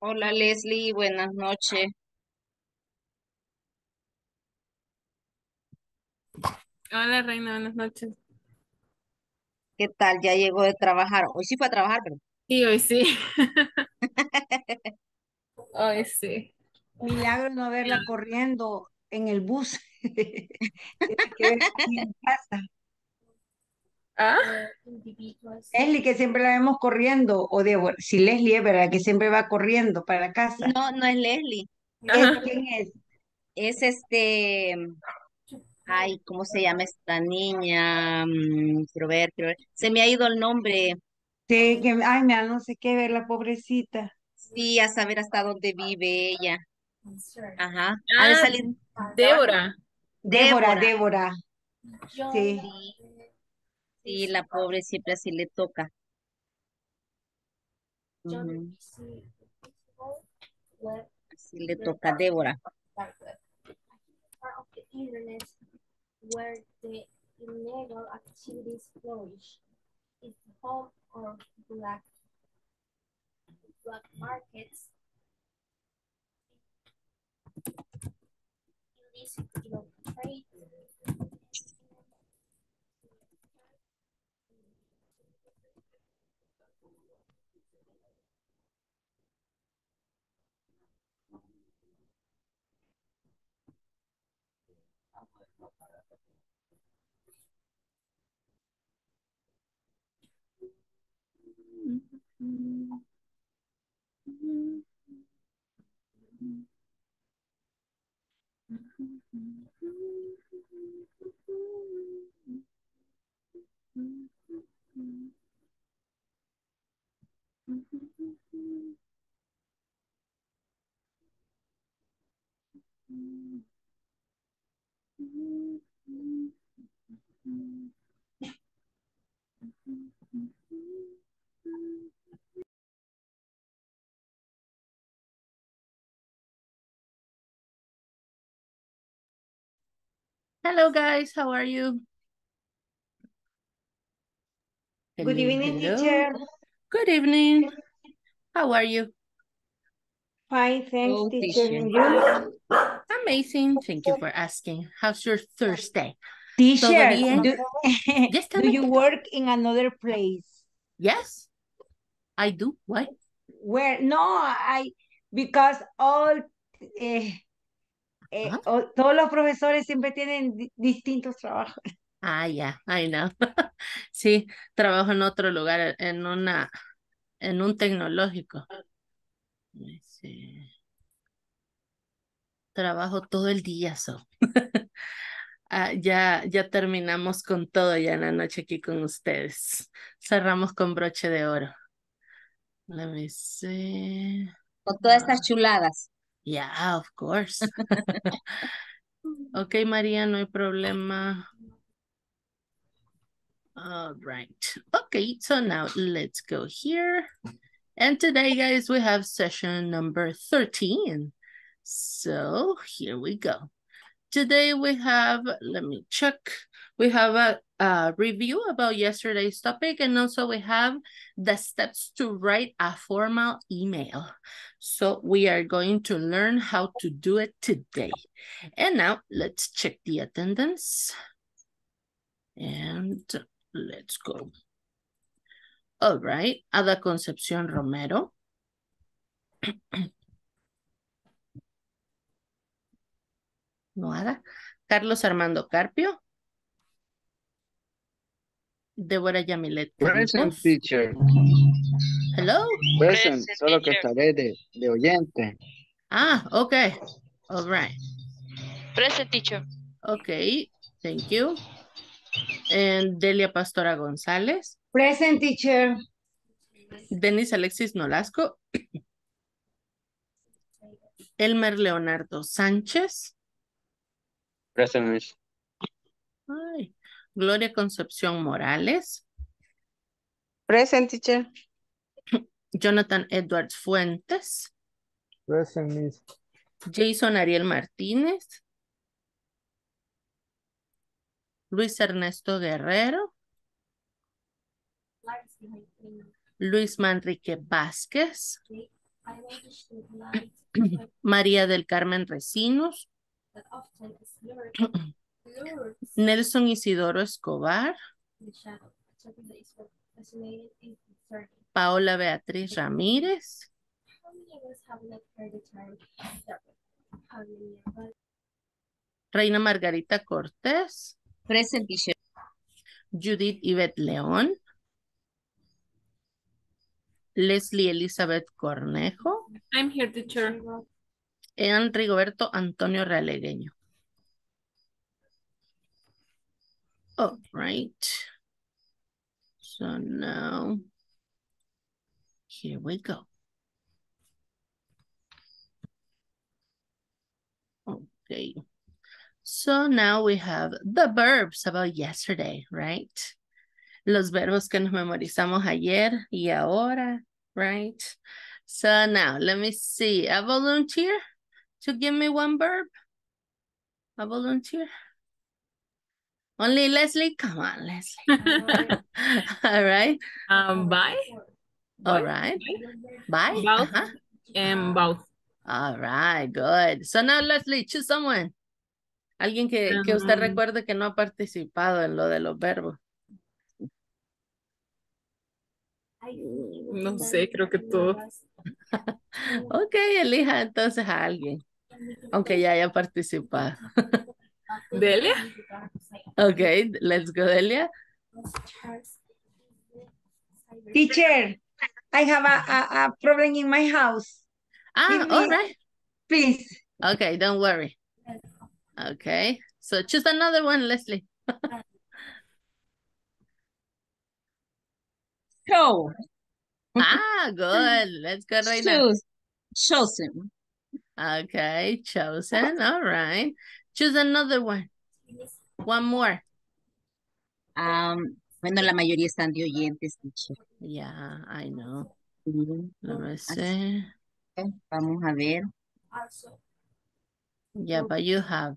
Hola Leslie, buenas noches. Hola Reina, buenas noches. ¿Qué tal? Ya llegó de trabajar. Hoy sí fue a trabajar, pero Sí, hoy sí. Hoy sí. Milagro no verla corriendo en el bus. Tiene que ver aquí en casa. ¿Ah? Leslie, que siempre la vemos corriendo, o Débora, si Leslie es verdad, que siempre va corriendo para la casa. no, no es Leslie. ¿Es. ¿Quién es? Es este, ay, ¿cómo se llama esta niña? Mm, quiero ver, quiero ver. Se me ha ido el nombre. Sí, que, ay, mira, no sé qué ver, la pobrecita. Sí, a saber hasta dónde vive ella. Ajá. Ha de Ah, salir. Débora. Débora, Débora. Débora. Sí. Sí, la pobre siempre así le toca. Ujú, Así le toca a Débora. part of the internet where the illegal activities flourish. It's the home of black black markets. Illicit illegal trade. Hello guys, how are you? Good evening, hello. teacher. Good evening. How are you? Fine, thanks, Oh, teacher. teacher. You? Amazing. Thank you for asking. How's your Thursday? Teacher, bien? do, Yes, do you work in another place? Yes, I do. Why? Where? No, I, because all, eh, eh, todos los profesores siempre tienen di- distintos trabajos. Ah, yeah, I know. Sí, trabajo en otro lugar, en una, en un tecnológico. See. Trabajo todo el día, so. Ah, ya, ya terminamos con todo ya en la noche aquí con ustedes. Cerramos con broche de oro. Let me see. Con todas estas chuladas. Yeah, of course. Ok, María, no hay problema. All right. Okay, so now let's go here. And today, guys, we have session number 13. So here we go. Today we have, let me check. We have a, a review about yesterday's topic and also we have the steps to write a formal email. So we are going to learn how to do it today. And now let's check the attendance. And let's go. All right, Ada Concepción Romero. No Ada. Carlos Armando Carpio. Débora Yamilet Present teacher, Hello. present, solo que estaré de, de oyente. Ah, okay. All right. Present teacher. Okay, thank you. And Delia Pastora González. Present, teacher. Denis Alexis Nolasco. Elmer Leonardo Sánchez. Present. Ay, Gloria Concepción Morales. Present teacher. Jonathan Edwards Fuentes. Present, miss. Jason Ariel Martínez. Luis Ernesto Guerrero. Luis Manrique Vázquez. María del Carmen Recinos, Nelson Isidoro Escobar. Paola Beatriz Ramírez, Reina Margarita Cortés, Present. Judith Yvette León, Leslie Elizabeth Cornejo, I'm here, teacher. and Rigoberto Antonio Realegueño. All right. So now, here we go. Okay. So now we have the verbs about yesterday, right? Los verbos que nos memorizamos ayer y ahora, right? So now let me see. A volunteer to give me one verb? A volunteer? Only Leslie? Come on, Leslie. All right. Um, bye. All right. Bye. Both. Uh-huh. And both. All right, good. So now Leslie, choose someone. Alguien que, que usted Um, recuerde que no ha participado en lo de los verbos. No sé, creo que todos. Ok, elija entonces a alguien, aunque ya haya participado. Delia? Ok, let's go, Delia. Teacher, I have a, a, a problem in my house. Ah, Give all me- right. Please. Okay, don't worry. Okay, so choose another one, Leslie. Show. Ah, good. Let's go right now. Choose. Chosen. Okay, chosen. All right. Choose another one. One more. Um, bueno, la mayoría están de oyentes, teacher. Yeah, I know. Sí. Let me Así see. que Vamos a ver. Also, Yeah, but you have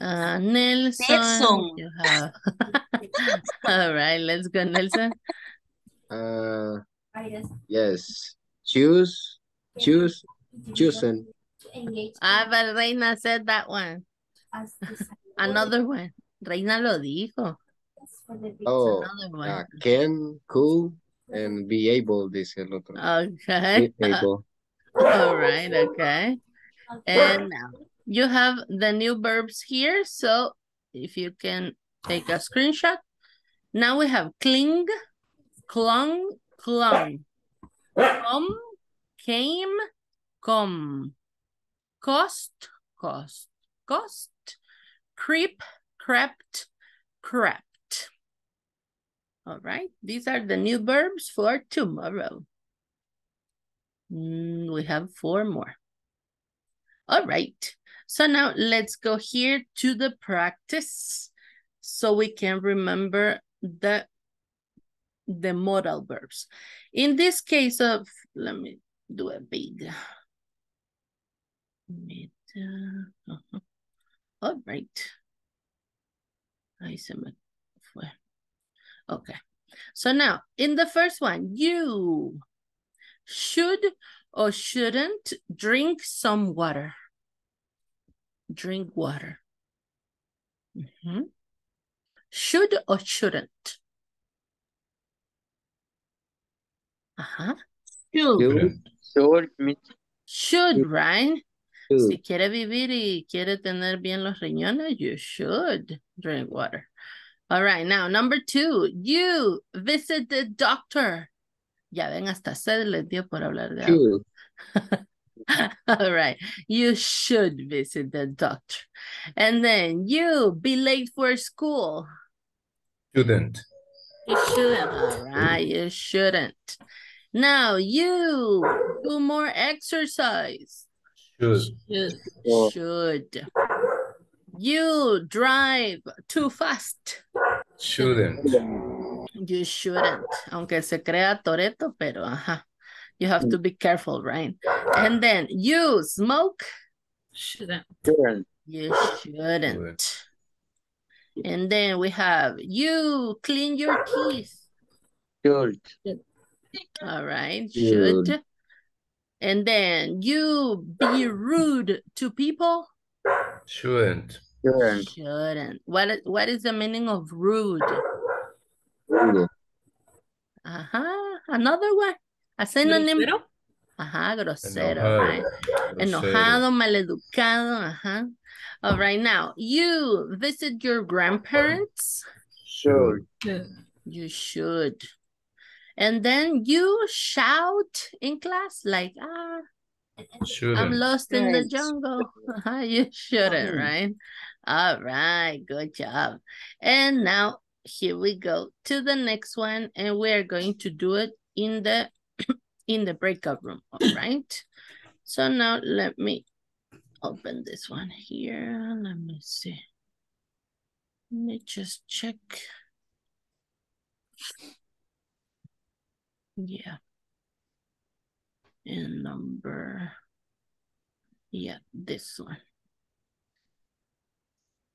uh, Nelson. Nelson. You have. All right, let's go, Nelson. Uh, yes. Choose, choose, chosen. to engage Ah, but Reina said that one. As desired. Another one. Reina lo dijo. for the victim. Oh, uh, can, cool, and be able, dice el otro. Okay. Be able. All right, okay. And now you have the new verbs here. So if you can take a screenshot. Now we have cling, clung, clung. Come, came, come. Cost, cost, cost. Creep, crept, crept. All right, these are the new verbs for tomorrow. Mm, we have four more. All right. So now let's go here to the practice so we can remember the the modal verbs. In this case of, let me do a big. Uh, uh-huh. All right. Ahí se me. Okay. So now, in the first one, you should or shouldn't drink some water. Drink water. Mhm. Should or shouldn't? Ajá. Should. Should, should, Should, right? Should. Si quiere vivir y quiere tener bien los riñones, you should drink water. All right, now number two, you visit the doctor. Ya ven, hasta sed les dio por hablar de algo. All right, you should visit the doctor. And then you be late for school. Shouldn't. You shouldn't. All right, you shouldn't. Now you do more exercise. Should. Should. Should. You drive too fast. Shouldn't. You shouldn't. Aunque se crea Toreto, pero ajá. You have to be careful, right? And then you smoke. Shouldn't. Shouldn't. You shouldn't. And then we have you clean your teeth. Should. All right. Should. Should. And then you be rude to people. Shouldn't. Shouldn't. Shouldn't. What is, what is the meaning of rude? Rude. Ajá. Another one. A synonym. ¿Grosero? Ajá, grosero, Enojado. right? Grosero. Enojado, maleducado, ajá. All right, now, you visit your grandparents? Should. You should. And then you shout in class like, ah, I'm Shouldn't. lost in the jungle. You shouldn't, right? All right, good job. And now here we go to the next one, and we're going to do it in the in the breakout room. All right. So now let me open this one here. Let me see. Let me just check. Yeah. And number Yeah, this one.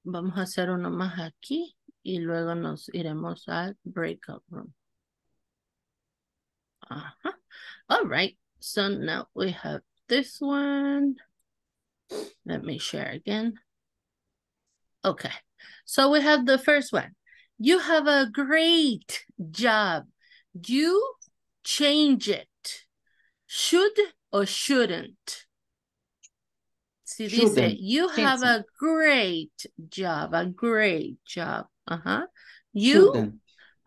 Vamos a hacer uno más aquí y luego nos iremos al breakout room. Uh-huh. All right, so now we have this one. Let me share again. Okay, so we have the first one. You have a great job. You change it. Should or shouldn't? Si dice, Shouldn't. you have a great job, a great job. Uh-huh. You, Shouldn't.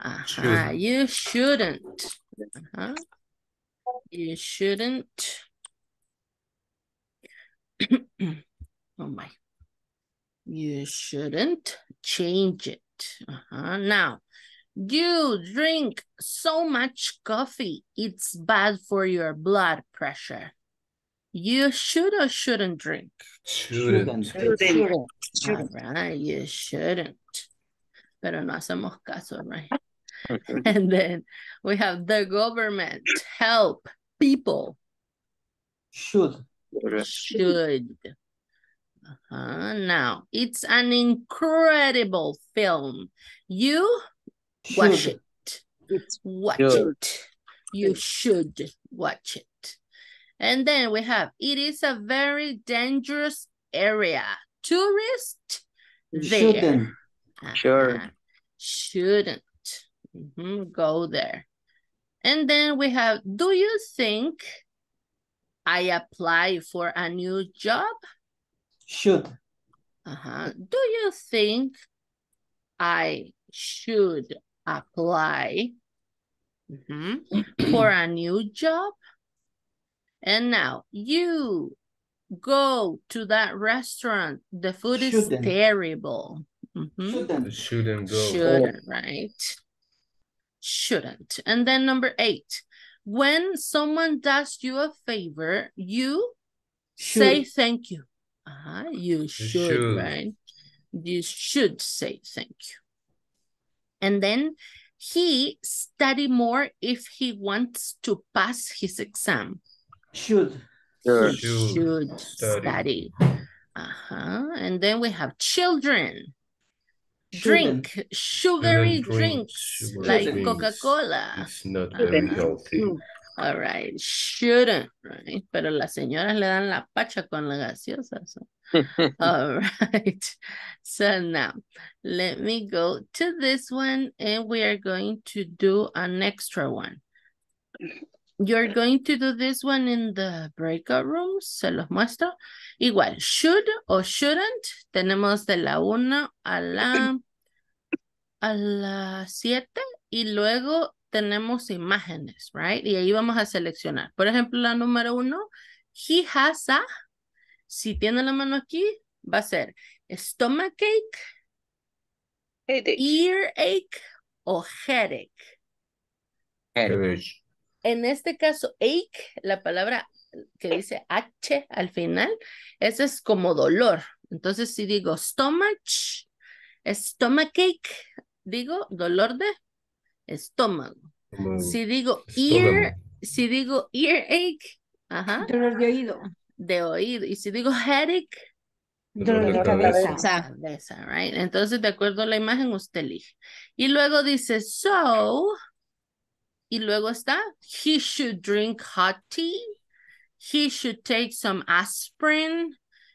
uh-huh, Shouldn't. you shouldn't. Uh-huh. You shouldn't. oh my. You shouldn't change it. Uh-huh. Now, you drink so much coffee, it's bad for your blood pressure. You should or shouldn't drink. Shouldn't. Shouldn't. All right, you shouldn't. Pero no hacemos caso, right? and then we have the government help people Should. should. Uh-huh. Now, it's an incredible film. You watch it. Watch Should. it. You should watch it. And then we have, it is a very dangerous area. Tourist there. Shouldn't. Sure. Uh-huh. Shouldn't. Mhm, Go there. And then we have, do you think I apply for a new job? Should. Uh-huh. Do you think I should apply mhm, for a new job? And now you go to that restaurant. The food is Shouldn't. terrible. Mhm. Shouldn't. Shouldn't go. Shouldn't, right? Shouldn't. And then number eight, when someone does you a favor, you say thank you. Uh-huh, you should, should. right? You should say thank you. And then he study more if he wants to pass his exam. Should. He Should should study. study. Uh-huh. And then we have children. Shouldn't. Drink sugary drink drinks sugary like. Coca-Cola. It's not very healthy. All right, shouldn't, right? Pero las señoras le dan la pacha con la gaseosa. so. All right. So now, let me go to this one and we are going to do an extra one. You're going to do this one in the breakout rooms. Se los muestro. Igual, should o shouldn't. Tenemos de la una a la a las 7 y luego tenemos imágenes, right? Y ahí vamos a seleccionar. Por ejemplo, la número uno, he has a, si tiene la mano aquí, va a ser stomachache, Headache. earache o headache. Headache. En este caso, ache, la palabra que dice H al final, ese es como dolor. Entonces, si digo stomach, stomachache, digo dolor de estómago. Si digo estómago. ear, si digo earache, ajá, Dolor de oído. De oído. Y si digo headache, Dolor de cabeza. cabeza, right? Entonces, de acuerdo a la imagen, usted elige. Y luego dice, so, y luego está, he should drink hot tea, He should take some aspirin.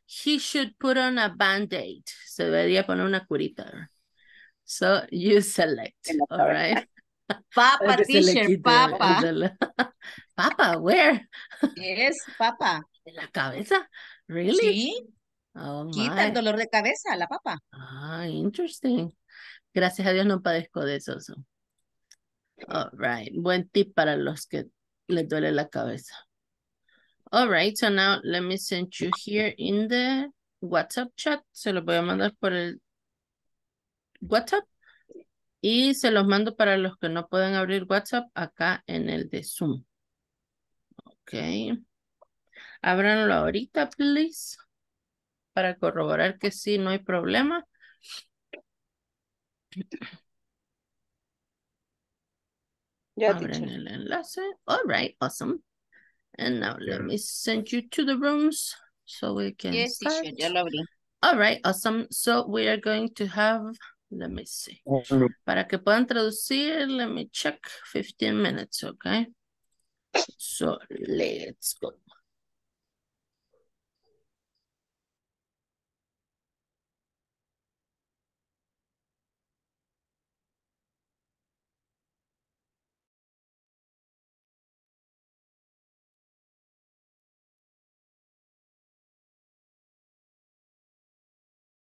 He should put on a band-aid. Se debería poner una curita. So you select, all right? Papa, teacher, papa. Papa, where? Yes, papa. ¿De la cabeza? Really? Sí, Oh quita my. el dolor de cabeza, la papa. Ah, interesting. Gracias a Dios no padezco de eso. so. All right. Buen tip para los que les duele la cabeza. All right. So now let me send you here in the WhatsApp chat. Se los voy a mandar por el WhatsApp. Y se los mando para los que no pueden abrir WhatsApp acá en el de Zoom. Ok. Ábranlo ahorita, please. Para corroborar que sí, no hay problema. Ya, Abren teacher. el enlace. All right, awesome. And now let me send you to the rooms so we can Yes, start. teacher, ya lo abrí. All right, awesome. So we are going to have, let me see. Para que puedan traducir, let me check 15 minutes, okay? So let's go.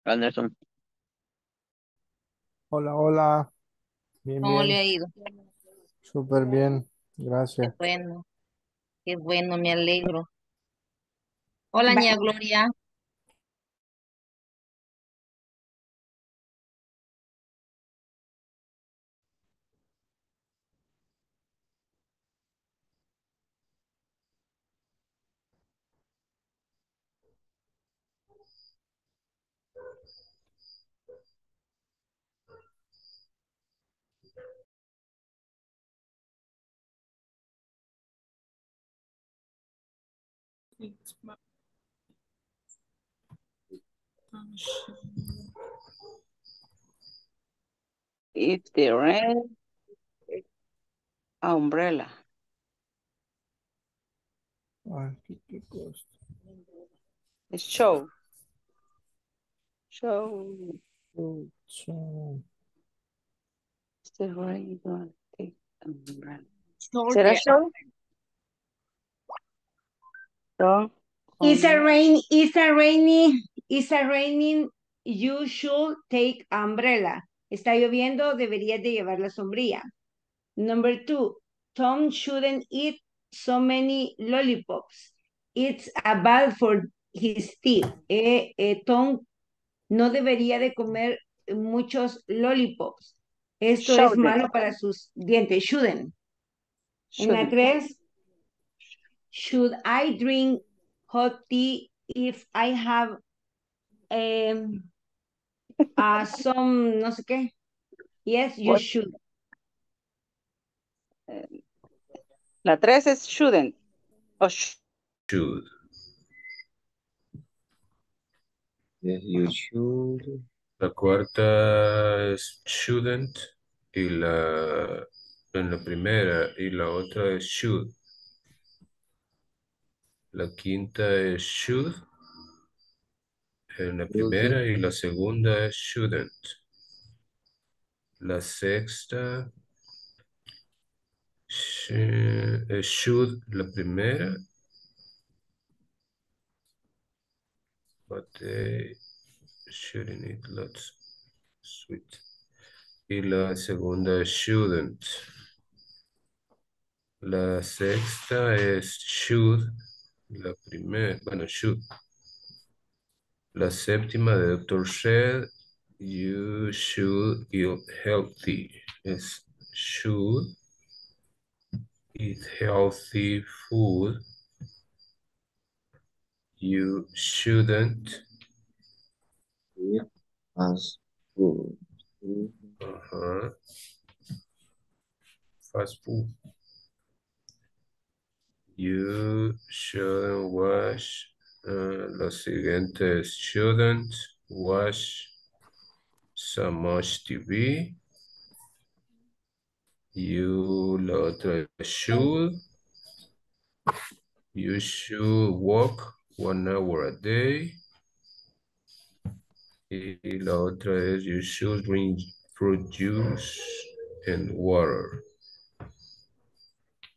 Anderson. Hola, hola. Bien, ¿Cómo le bien. ha ido? Súper bien. Qué Gracias. bueno, qué bueno, me alegro. Hola, Va- ña Gloria. If the rain umbrella. Aquí, qué cosa. Show. Show. Show. If the rain don't take umbrella. Shoulder. ¿Será show? It's a rain, it's a rainy, it's a raining, you should take umbrella. Está lloviendo, deberías de llevar la sombrilla. Number two, Tom shouldn't eat so many lollipops. It's a bad for his teeth. Eh, eh, Tom no debería de comer muchos lollipops. Esto es Shouldn't. malo para sus dientes. Shouldn't. En la Shouldn't. tres, should I drink hot tea if I have um, uh, some, no sé qué? Yes, you What? should. La tres es shouldn't. O sh- Should. Yes, you should. La cuarta es shouldn't. Y la, en la primera y la otra es should. La quinta es should. En la primera y la segunda es shouldn't. La sexta es should la primera. But they shouldn't eat lots sweet. Y la segunda es shouldn't. La sexta es should. La primera, bueno, should. La séptima de Dr. Shed, you should eat healthy. Es should eat healthy food. You shouldn't. Eat fast food. Ajá. Fast food. You shouldn't wash. uh, la siguiente es shouldn't wash so much TV. You, la otra es should. You should walk one hour a day. Y la otra es you should drink fruit juice and water.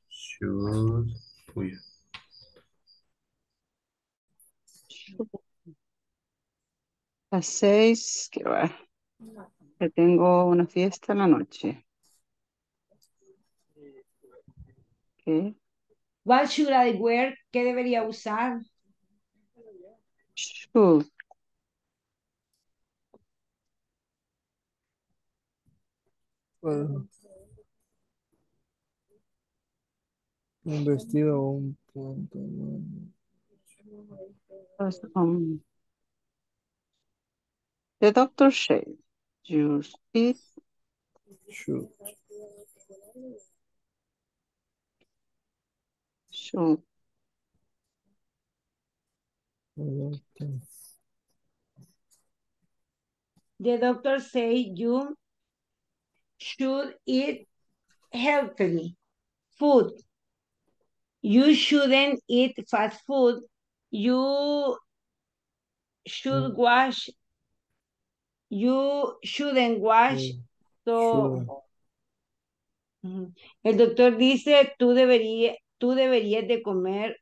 Should. Uy. A seis, que va. Que tengo una fiesta en la noche. ¿Qué? What should I wear? ¿Qué debería usar? Should. Pues, un vestido o un pantalón. Um, the doctor said, you eat Should. should The doctor say you should eat healthy food. You shouldn't eat fast food. You should Mm. wash. You shouldn't wash. Sí, So. El doctor dice, tú deberías, tú deberías de comer,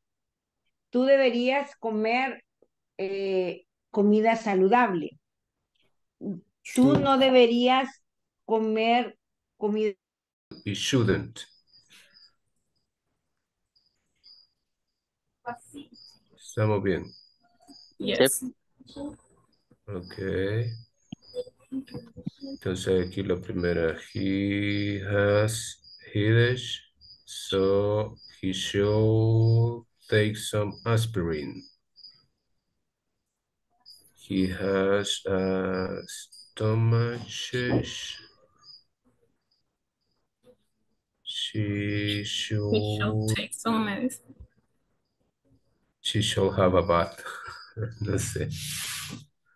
tú deberías comer eh, comida saludable. Tú no deberías comer comida. You shouldn't. Estamos bien. Yes. Ok. Entonces aquí la primera. He has headache, so he should take some aspirin. He has a stomach. She He should should, take some medicine. She shall have a bath. No sé.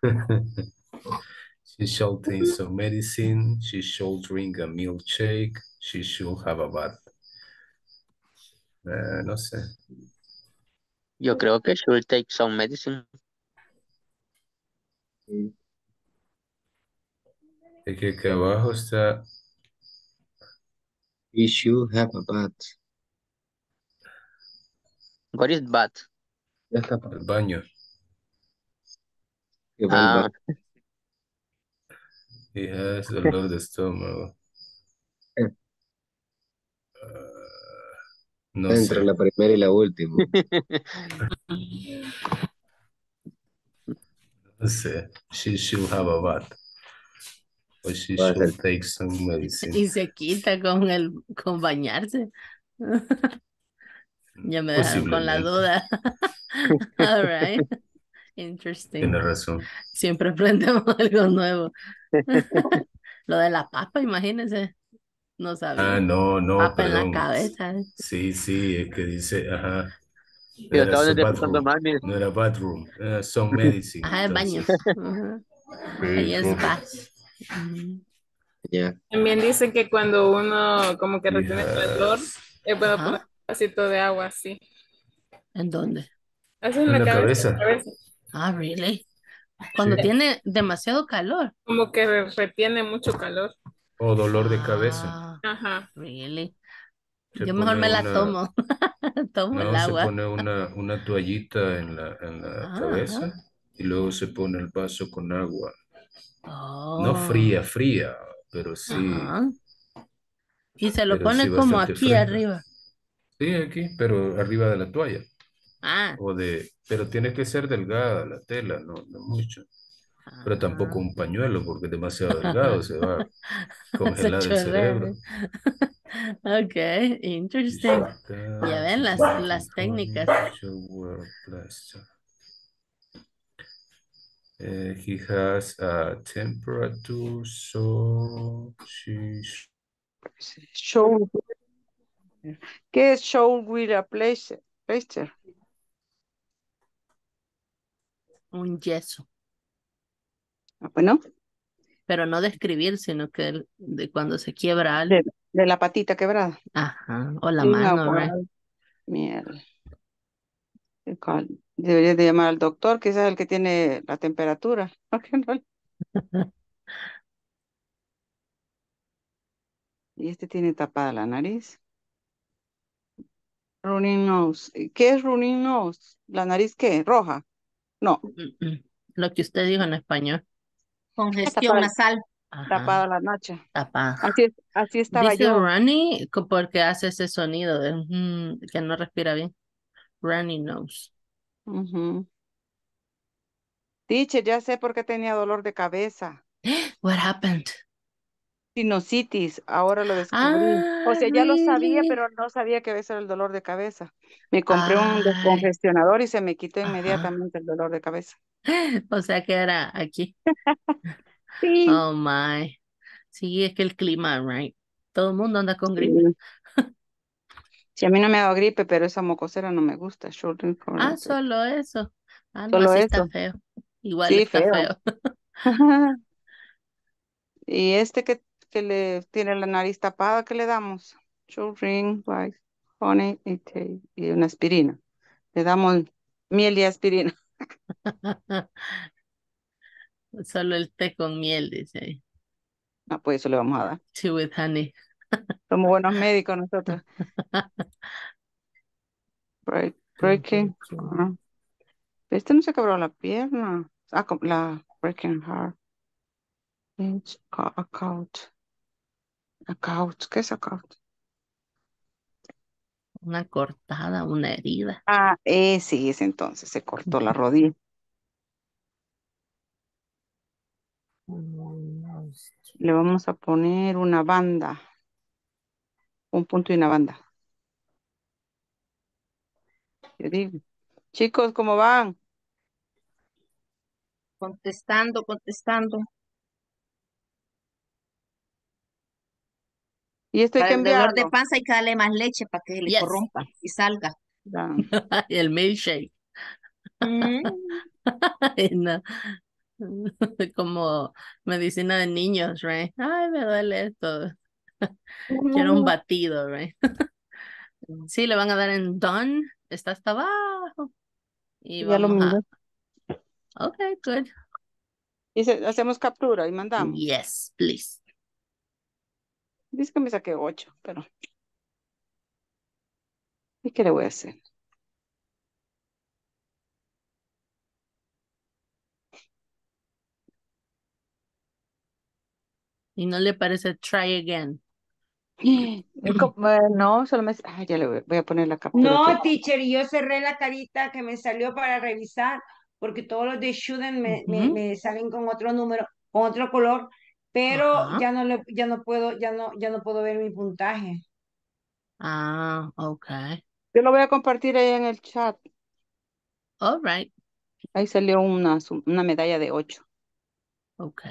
She shall take some medicine. She shall drink a milkshake. She shall have a bath. Eh, no sé. Yo creo que should take some medicine. Es que aquí abajo está He should have a bath. What is bad? Ya está. el baño. Que va al Ah, baño. He has dolor de estómago. Eh. Ah, no Entre sé. la primera y la última. No sé. She should have a bath. Or she Va a should ser- take some medicine. Y se quita con el con bañarse. Ya me dejaron con la duda. All right. Interesting. Tiene razón. Siempre aprendemos algo nuevo. Lo de la papa, imagínense. No sabía. Ah, no, no, Papa en la cabeza. Sí, sí, es que dice, ajá. yo estaba mal, no era bathroom, era some medicine. Ajá, el baño. Ajá. Ahí es bath. También dicen que cuando uno como que retiene Yes. calor, es bueno poner vasito de agua así. ¿En dónde? Así en En la la cabeza. cabeza. cabeza. Ah, really? Cuando Sí. tiene demasiado calor. Como que re- retiene mucho calor. O dolor de cabeza. Ah, Ajá. really. Se Yo mejor me la una- tomo. Tomo el No, se agua. pone una, una toallita en la, en la Ah, cabeza y luego se pone el vaso con agua. Oh. No fría, fría, pero sí, Ajá. Y se lo pero pone sí como aquí arriba. Sí, aquí, pero arriba de la toalla. Ah, O de, pero tiene que ser delgada la tela, no, no mucho. Pero tampoco un pañuelo porque es demasiado delgado, se va a Se congelar el cerebro. Ok, interesting. Ya ven las, las técnicas. Eh, he has a temperature, so she show. ¿Qué es show with a? Plaster. Un yeso. Ah, Bueno, Pero no de escribir, sino que el- de cuando se quiebra algo. de, de la patita quebrada. Ajá. O la Sí, mano, no, right? Mierda. Deberías de llamar al doctor, quizás el que tiene la temperatura. Y este tiene tapada la nariz. Running nose. ¿Qué es running nose? ¿La nariz qué? ¿Roja? No. Lo que usted dijo en español. Congestión tapada, nasal. Tapada la nacha. tapada. Así, es- así estaba Dice yo. runny porque hace ese sonido de mm, que no respira bien. Runny nose. Ujú. Teacher, ya sé por qué tenía dolor de cabeza. What happened? Sinusitis, ahora lo descubrí. O Ah, sea, ya lo sabía, really? pero no sabía que ese era el dolor de cabeza. Me compré un descongestionador y se me quitó ajá. inmediatamente el dolor de cabeza. O sea que era aquí. Sí. Oh my. Sí, es que el clima, right? Todo el mundo anda con gripe. Sí. Sí, a mí no me ha dado gripe, pero esa mocosera no me gusta. Ah, solo eso. Ah, no, Solo así está eso. feo. Igual Sí, está feo. feo. Y este que, que le tiene la nariz tapada, ¿qué le damos? Children, rice, honey y tea, y una aspirina. Le damos miel y aspirina. Solo el té con miel, dice ahí. Ah, pues eso le vamos a dar. Tea with honey. Somos buenos médicos nosotros. Break, breaking. Este no se quebró la pierna. Ah, la breaking heart. Inch, ca- Account. Account. ¿Qué es account? Una cortada, una herida. Ah, ese es entonces. Se cortó la rodilla. Le vamos a poner una banda. Un punto y una banda. Yo digo. Chicos, ¿cómo van? Contestando, contestando. Y esto hay Para que el dolor de panza hay que darle más leche para que se le Yes. corrompa y salga. El milkshake. Mm. No. Como medicina de niños, right? Ay, me duele esto. Quiero un batido, right? Sí, le van a dar en done. Está hasta abajo. Y Ya lo vamos miré. a. Ok, good. Y se- hacemos captura y mandamos. Yes, please. Dice que me saqué ocho, pero. ¿Y qué le voy a hacer? Y no le parece try again. No, solo me. Ah, ya le voy, voy a poner la captura. No, que- teacher, y yo cerré la carita que me salió para revisar, porque todos los de Shuden me, me salen con otro número, con otro color, pero Ajá. ya no le, ya no puedo, ya no, ya no puedo ver mi puntaje. Ah, ok. Yo lo voy a compartir ahí en el chat. All right. Ahí salió una, una medalla de ocho. Ok.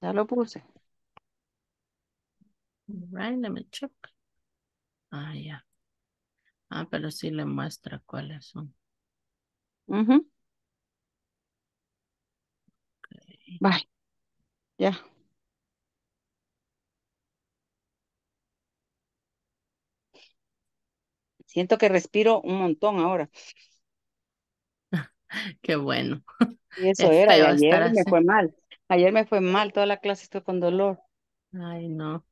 Ya lo puse. Right, let me check. Ah, ya. Ah, pero sí le muestra cuáles son. Ujú. Bye. Ya. Siento que respiro un montón ahora. Qué bueno. Y eso Es era, y ayer me así. fue mal. Ayer me fue mal, toda la clase estoy con dolor. Ay, no.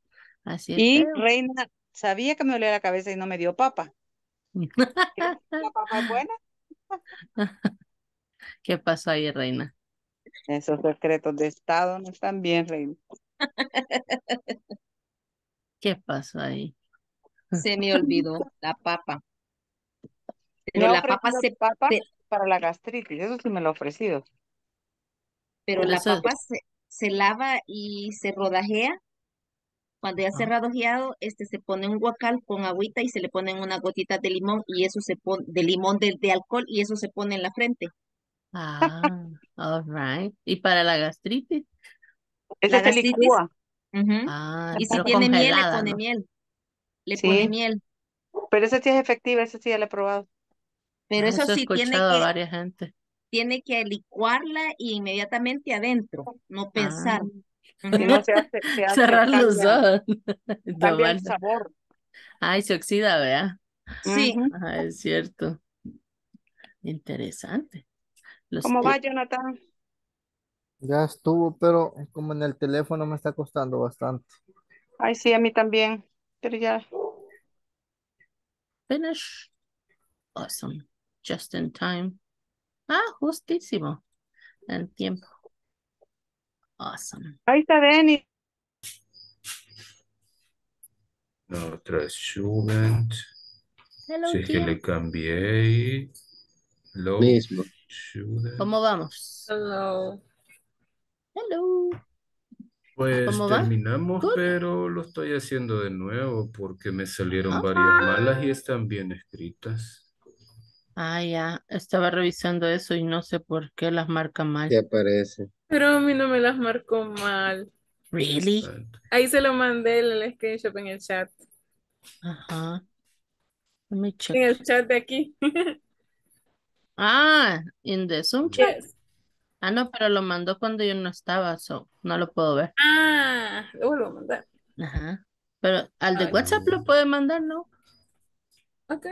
Así es Y. Reina sabía que me dolía la cabeza y no me dio papa. ¿La papa es buena? ¿Qué pasó ahí, reina? Esos secretos de Estado no están bien, Reina. ¿Qué pasó ahí? Se me olvidó la papa. Pero la papa se, papa para la gastritis, eso sí me lo ha ofrecido. pero la eso- papa se, se lava y se rodajea. Cuando ya se Ah. rodajeado, este se pone un guacal con agüita y se le ponen unas gotitas de limón y eso se pone, de limón de, de alcohol y eso se pone en la frente. Ah, all right. ¿Y para la gastritis? Ese se licúa. Ah, Y si pero tiene miel, le pone ¿no? miel. Le Sí. pone miel. Pero ese sí es efectiva, ese sí ya lo he probado. Pero Ah, eso eso sí, tiene escuchado a que, varias gente. tiene que licuarla y inmediatamente adentro, no Ah, pensar. Si Ujú. no se hace, se hace, cerrar los ojos. cambia el sabor. Ay, se oxida, ¿verdad? Sí. Ajá, es cierto. Interesante. Los ¿Cómo va, Jonathan? Ya estuvo, pero como en el teléfono me está costando bastante. Ay, sí, a mí también. Pero ya. Finish. Awesome. Just in time. Ah, justísimo. En tiempo. Awesome. Ahí está otra es shouldn't. Hello, Si es que le cambié y low Mismo. ¿Cómo vamos? Hello. Hello. Pues ¿Cómo va? terminamos, Good. pero lo estoy haciendo de nuevo porque me salieron Ah. varias malas y están bien escritas. Ah, ya. Estaba revisando eso y no sé por qué las marca mal. ¿Qué aparece? Pero a mí no me las marcó mal. Really? Ahí se lo mandé el screenshot en el chat. Ajá. Let me check. En el chat de aquí. Ah, in the Zoom chat. Yes. Ah, no, pero lo mandó cuando yo no estaba, so no lo puedo ver. Ah, lo vuelvo a mandar. Ajá. Pero al de. WhatsApp lo puede mandar, ¿no? Ok.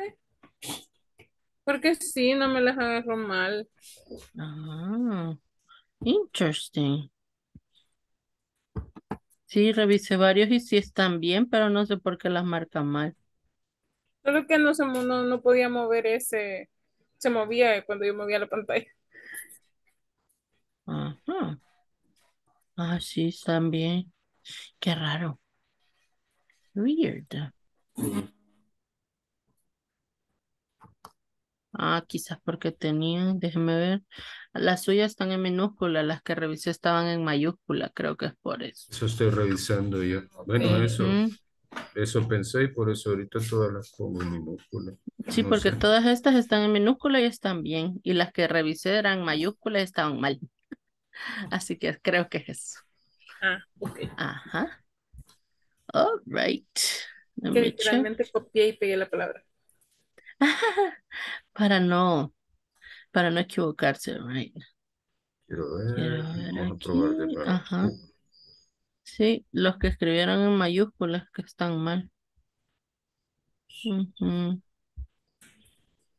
Porque sí, no me las agarró mal. Ah, interesting. Sí, revisé varios y sí están bien, pero no sé por qué las marcan mal. Solo que no, se, no, no podía mover ese. Se movía cuando yo movía la pantalla. Ajá. Ah, sí, están bien. Qué raro. Weird. Ah, quizás porque tenían, déjeme ver. Las suyas están en minúscula, las que revisé estaban en mayúscula, creo que es por eso. Eso estoy revisando yo. Bueno, Ok. eso, Ujú. Eso pensé y por eso ahorita todas las pongo en minúscula. Sí, No porque sé. todas estas están en minúscula y están bien. Y las que revisé eran mayúsculas y estaban mal. Así que creo que es eso. Ah, ok. Ajá. All right. Que check. literalmente copié y pegué la palabra. Para no, para no equivocarse, right? Quiero ver, Quiero ver vamos a probar de. Ajá. Sí, los que escribieron en mayúsculas que están mal.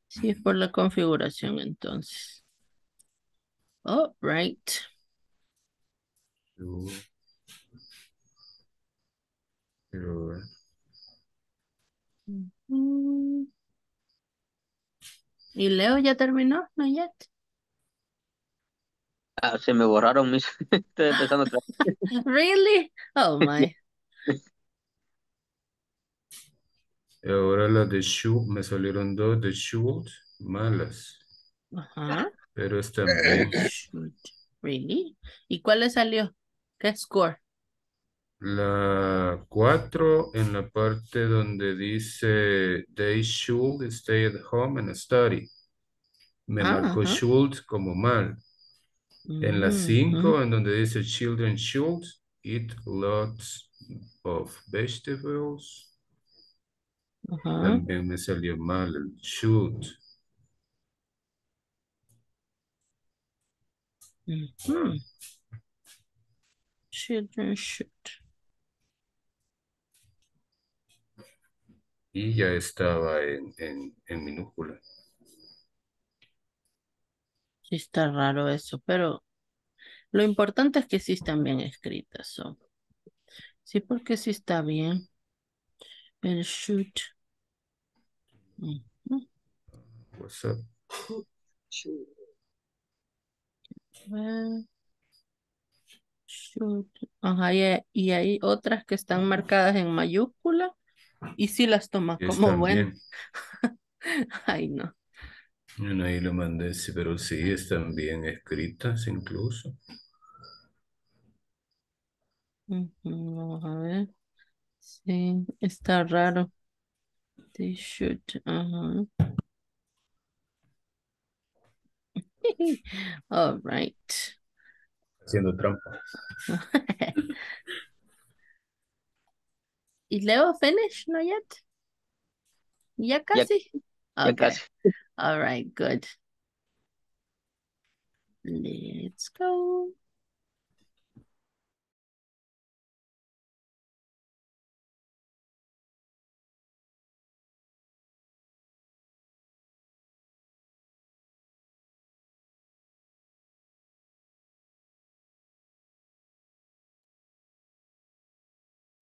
Sí, es por la configuración entonces. All right. Yo-. Mm. ¿Y Leo ya terminó? ¿No yet? Ah, se me borraron mis. Estoy empezando otra vez. Really? Oh my. Y ahora las de should, me salieron dos de should malas, Ajá. pero están bien. Shoot. Really? ¿Y cuál le salió? ¿Qué score? La 4 en la parte donde dice they should stay at home and study. Me Ah, marcó ajá. should como mal. En la Ujú. 5 en donde dice children should eat lots of vegetables. También me salió mal el should. Children should. Y ya estaba en, en, en minúscula. Sí está raro eso, pero lo importante es que sí están bien escritas. so. Sí, porque sí está bien. El. Ujú. What's up? Well, Should. Ajá, y, hay- y hay otras que están marcadas en mayúscula y sí las tomas como buenas. Ay, no. Bueno, ahí lo mandé, sí, pero sí, están bien escritas incluso. Vamos a ver. Sí, está raro. They should. Ajá. All right. Haciendo trampa. ¿Y Leo finish? No yet? Ya Ya, casi. ya Okay. casi. All right, good. Let's go.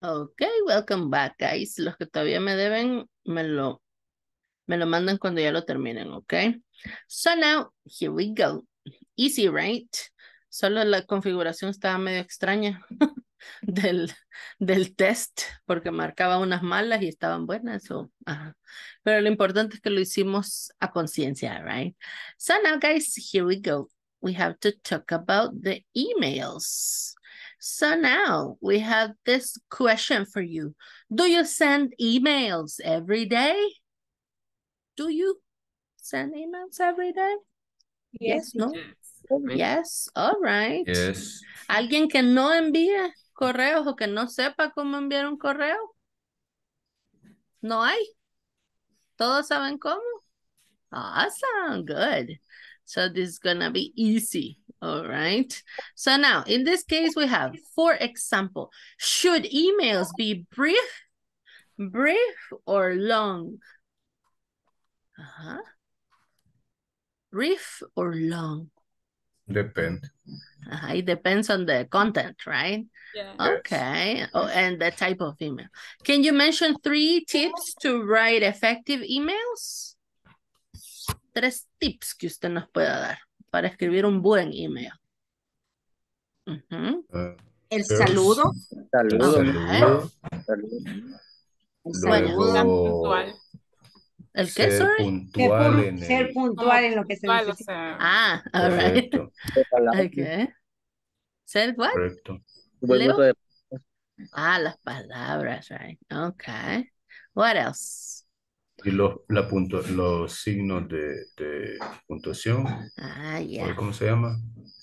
Ok, welcome back, guys. Los que todavía me deben, me lo me lo mandan cuando ya lo terminen, okay? So now, here we go. Easy, right? Solo la configuración estaba medio extraña del, del test, porque marcaba unas malas y estaban buenas. o ajá. Pero lo importante es que lo hicimos a conciencia, right? So now, guys, here we go. We have to talk about the emails. So now we have this question for you. Do you send emails every day? Do you send emails every day? Yes, no? Oh, yes, all right. Yes. ¿Alguien que no envíe correos o que no sepa cómo enviar un correo? ¿No hay? ¿Todos saben cómo? Awesome, good. So this is gonna be easy, all right? So now, in this case, we have, for example, should emails be brief, brief or long? Uh-huh. Brief or long? Depend. Uh, it depends on the content, right? Yeah. Okay. Oh, and the type of email. Can you mention three tips to write effective emails? Tres tips que usted nos pueda dar para escribir un buen email. Uh, El saludo. Saludo. El Luego. ¿El qué, ser sorry? Ser, puntual pu- en ser el... puntual en lo que se Puntual, o necesita. sea, Ah, all right. Correcto, Okay. Said what? correcto. De Ah, las palabras, right. Okay. What else? Y los, la punto, los signos de, de puntuación, Ah, ¿o yeah. ¿cómo se llama?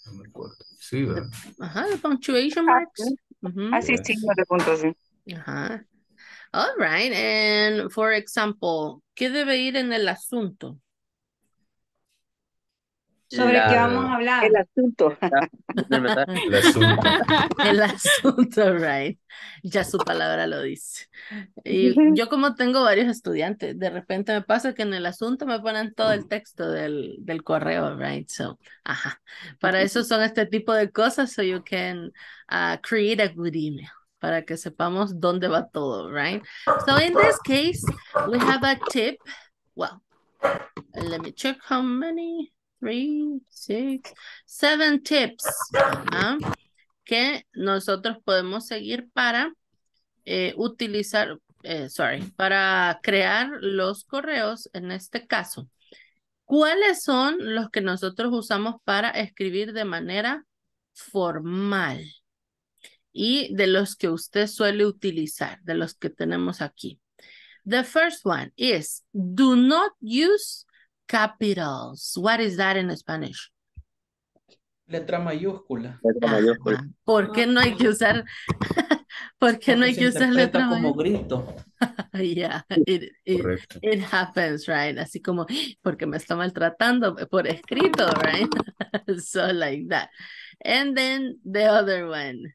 No me acuerdo. Sí, ¿verdad? Ajá, the punctuation marks. Ujú. Así Yes. signo de puntuación. Ajá. All right. And for example, ¿qué debe ir en el asunto? ¿Sobre La- qué vamos a hablar? El asunto. El asunto. El asunto, right. Ya su palabra lo dice. Y yo como tengo varios estudiantes, de repente me pasa que en el asunto me ponen todo el texto del, del correo, right? So, ajá. Para eso son este tipo de cosas, so you can uh, create a good email, para que sepamos dónde va todo, right? So in this case, we have a tip. Well, let me check how many. Three, six, seven tips. Ajá que nosotros podemos seguir para eh, utilizar, eh, sorry, para crear los correos en este caso. ¿Cuáles son los que nosotros usamos para escribir de manera formal? Y de los que usted suele utilizar, de los que tenemos aquí. The first one is, do not use capitals. What is that in Spanish? Letra mayúscula. Letra mayúscula. Ajá. ¿Por qué no hay que usar, por qué no hay que usar letra como mayúscula? grito. Yeah, it, it, it happens, right? Así como, porque me está maltratando por escrito, right? so like that. And then the other one.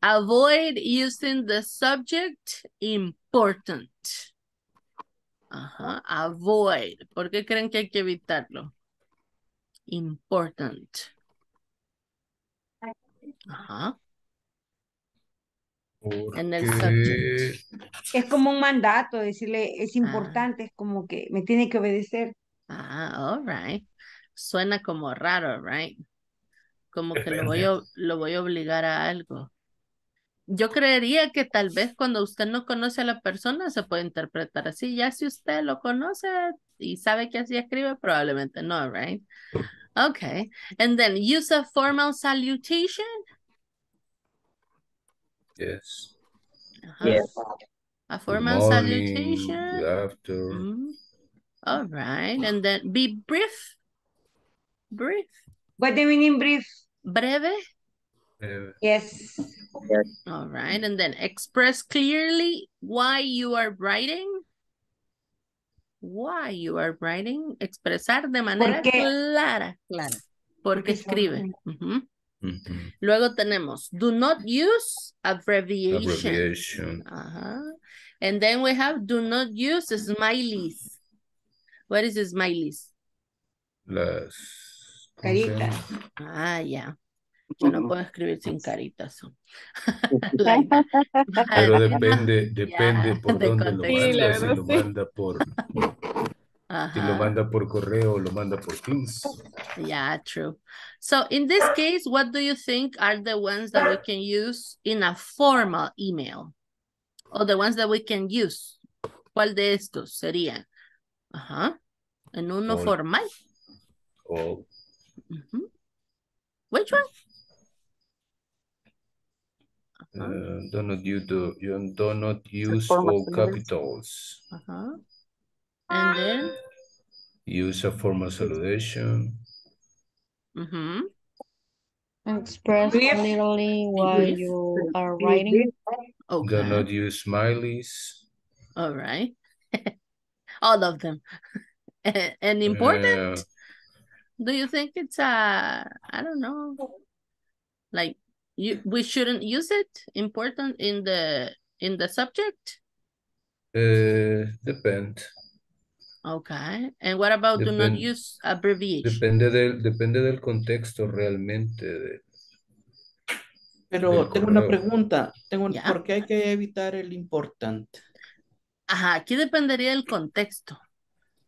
Avoid using the subject important. Ajá, avoid. ¿Por qué creen que hay que evitarlo? Important. Ajá. En el Es como un mandato, decirle, Ah. es importante, es como que me tiene que obedecer. Ah, all right. Suena como raro, right? Como que lo voy a, lo voy a obligar a algo. Yo creería que tal vez cuando usted no conoce a la persona se puede interpretar así. Ya si usted lo conoce y sabe que así escribe, probablemente no, right? Okay. And then use a formal salutation. Yes. Ajá. Yes. A Good formal morning, salutation. good after. Mm. All right. And then be brief. Brief. What do you mean in brief? Breve. Yes. All right. And then express clearly why you are writing. Why you are writing. Expresar de manera qué? clara. Claro. Porque Porque se va a escribe. Ujú. ujú. Luego tenemos do not use abbreviation. Abbreviation. Ajá. And then we have do not use smileys. What is smileys? Las. ¿cómo se Carita. llama? Ah, yeah. Yo no puedo escribir sin caritas. Pero but- depende, depende Yeah, por de dónde lo contexto. Sí, manda, si lo sí. manda por, si lo Ajá. manda por correo o lo manda por Teams. Yeah, true. So in this case, what do you think are the ones that we can use in a formal email? Or the ones that we can use? ¿Cuál de estos sería? Ajá. En uno All. formal. O Ujú. Which one? Ajá. uh, do not use the, you do not use all saludes. capitals. Ajá. And then, Use a formal salutation. ujú. Express Brief. clearly what Brief. you are writing. Okay. Do Okay. not use smileys. All right. All of them. and important? Uh, Do you think it's a, I don't know, like you we shouldn't use it important in the in the subject? uh, depend. Okay. And what about do not Depend- use abbreviation? Depende del, depende del contexto realmente. de- Pero Del tengo una pregunta. Tengo, Ya. ¿Por qué hay que evitar el importante? Ajá, aquí dependería del contexto.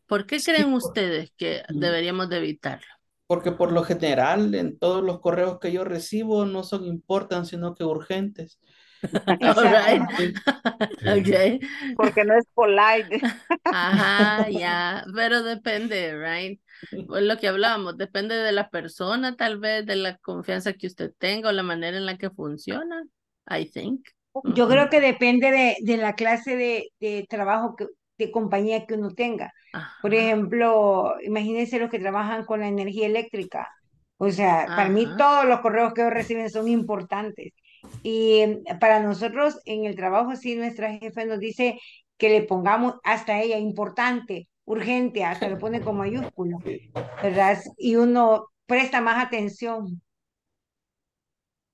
¿Por qué Sí, creen por- ustedes que deberíamos de evitarlo? Porque por lo general en todos los correos que yo recibo no son importantes, sino que urgentes. All right. Okay. Porque no es polite. Ajá, ya, pero depende, right? Pues lo que hablábamos, depende de la persona, tal vez, de la confianza que usted tenga o la manera en la que funciona, I think. Yo creo que depende de, de la clase de, de trabajo, que, de compañía que uno tenga. Por ejemplo, imagínense los que trabajan con la energía eléctrica. O sea, para mí todos los correos que reciben son importantes. Y eh, para nosotros en el trabajo, sí, nuestra jefe nos dice que le pongamos hasta ella importante, urgente, hasta lo pone con mayúscula, ¿verdad? Y uno presta más atención.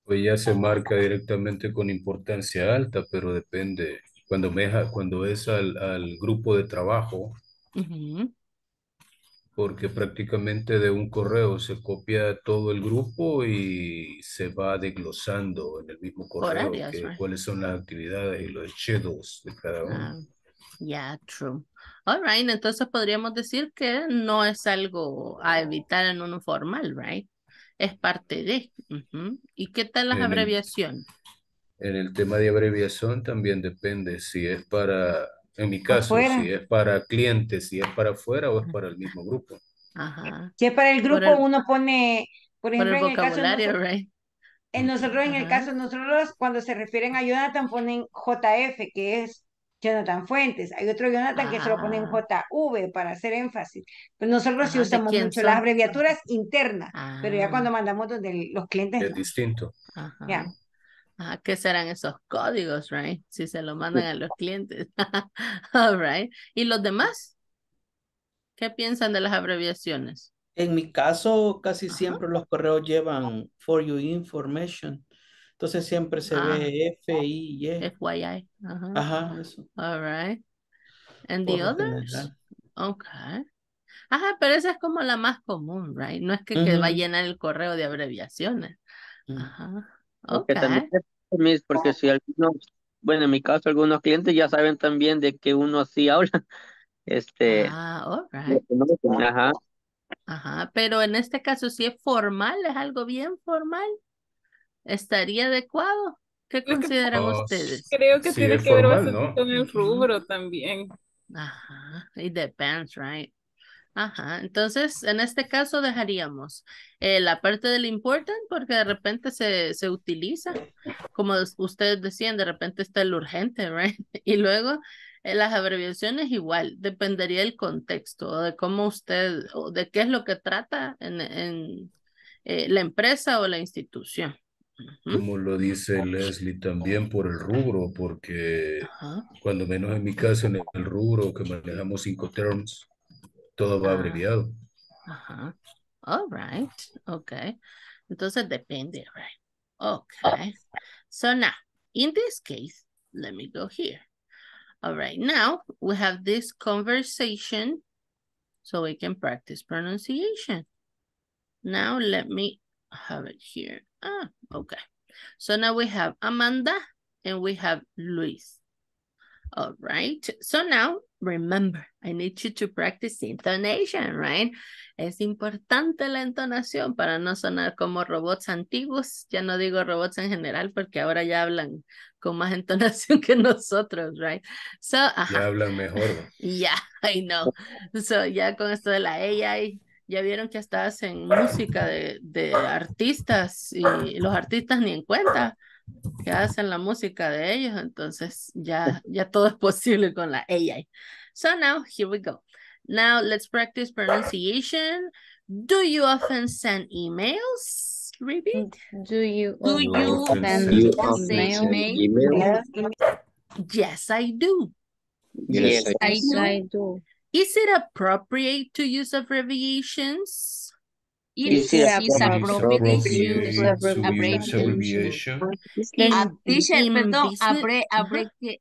Pues ya se marca directamente con importancia alta, pero depende. Cuando, ja- cuando es al, al grupo de trabajo, Ujú. porque prácticamente de un correo se copia todo el grupo y se va desglosando en el mismo correo áreas, que, right? cuáles son las actividades y los schedules de cada uno. Ah, yeah, true. All right, entonces podríamos decir que no es algo a evitar en uno formal, right? Es parte de. ujú. ¿Y qué tal las En el- abreviaciones? En el tema de abreviación también depende si es para, en mi caso, Afuera. si es para clientes, si es para afuera o es para el mismo grupo. Ajá. Si es para el Por grupo, el- uno pone, por Por ejemplo, el en el caso de vocabulario, nosotros, right? en nosotros, en el caso de nosotros, cuando se refieren a Jonathan, ponen JF, que es Jonathan Fuentes. Hay otro Jonathan que solo ponen Ah. JV para hacer énfasis. Pero nosotros sí Ajá, ¿de usamos mucho son? las abreviaturas internas, pero ya Ah. cuando mandamos donde los clientes, Es no. distinto. Ajá. Ya. Ajá, ¿qué serán esos códigos, right? Si se lo mandan a los clientes. All right. ¿Y los demás? ¿Qué piensan de las abreviaciones? En mi caso, casi Ajá. siempre los correos llevan for your information. Entonces siempre se Ah. ve F, I, Y. FYI. Ajá. Ajá, eso. All right. And the Por lo others? general. Okay. Ajá, pero esa es como la más común, right? No es que, que va a llenar el correo de abreviaciones. Mm. Ajá. Porque Okay. también Miss, porque si algunos, bueno, en mi caso, algunos clientes ya saben también de que uno así habla. Este, Ah, right. ajá. Ajá, pero en este caso, si es formal, es algo bien formal, ¿estaría adecuado? ¿Qué que- consideran Oh, ustedes? Creo que Sí, tiene es que ver formal, ¿no? con el rubro también. Ajá, it depends, right? Ajá, entonces en este caso dejaríamos eh, la parte del important porque de repente se, se utiliza, como es- ustedes decían, de repente está el urgente, right? Y luego eh, las abreviaciones igual, dependería del contexto o de cómo usted, o de qué es lo que trata en, en eh, la empresa o la institución. Como lo dice Leslie también por el rubro, porque Ajá, cuando menos en mi caso, en el rubro que manejamos cinco terms, todo va Ah. abreviado. ajá. All right, okay. Entonces depende, right? Okay. So now, in this case, let me go here. All right, now we have this conversation so we can practice pronunciation. Now let me have it here. Ah, okay. So now we have Amanda and we have Luis. All right. So now remember, I need you to practice intonation, right? Es importante la entonación para no sonar como robots antiguos. Ya no digo robots en general porque ahora ya hablan con más entonación que nosotros, right? So, ajá. Ya hablan mejor. Yeah, I know. So, ya con esto de la AI, ya vieron que hasta hacen música de, de artistas y los artistas ni en cuenta que hacen la música de ellos, entonces ya, ya todo es posible con la AI. So now, here we go. Now, let's practice pronunciation. Do you often send emails? Repeat. Do you Do you often you send often send email? email? Yes, I do. Yes, I I Yes, do. I do. Is it appropriate to use abbreviations? It Is is appropriate use abbreviation. abbreviation? Teacher, perdón, que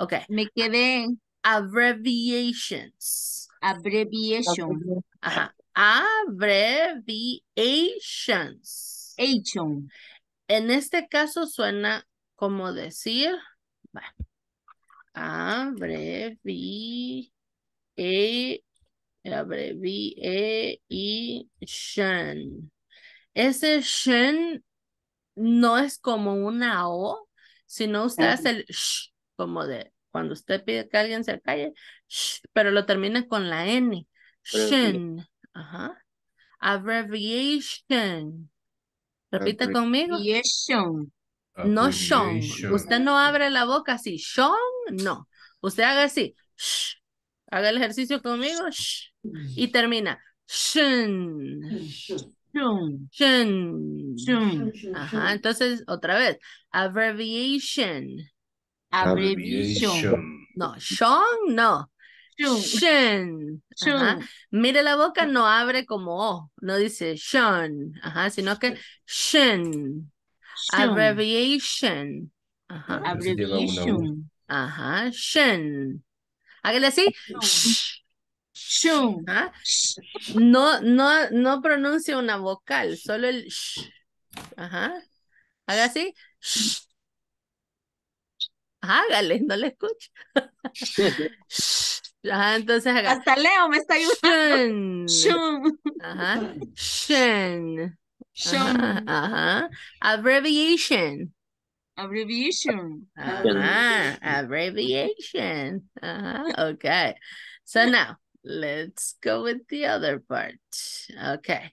Okay, me quedé en abbreviations. abbreviation. Ajá. Abbreviations. Action. En este caso suena como decir, va, abrevi, e, abbreviation. Ese shen no es como una O, sino usted hace el sh, como de cuando usted pide que alguien se calle, sh, pero lo termina con la N. Shen. Ajá. Abbreviation. Repita conmigo. Abbreviation. No. Abbreviation. Usted no abre la boca así. Sean, no. Usted haga así. Shh. Haga el ejercicio conmigo. shh, Y termina. Shun. Shun. Shun. Shun. Ajá. Entonces, otra vez. Abbreviation. Abbreviation. No. Sean, no. Shun. Shun. Ajá. Shun. Mire la boca, no abre como O. No dice Sean. Ajá. Sino que Shun. Shun. Abbreviation. Ajá. Abbreviation. Ajá, shen. Hágale así. Ajá. No, no, no pronuncia una vocal, solo el sh. Ajá. Haga así. Hágale, no le escucho. Ajá, entonces haga. Hasta Leo me está ayudando. Shun. Ajá, Shun. ajá. Abbreviation. Abbreviation. Ajá, abbreviation. Ajá, okay. So now, let's go with the other part. Okay.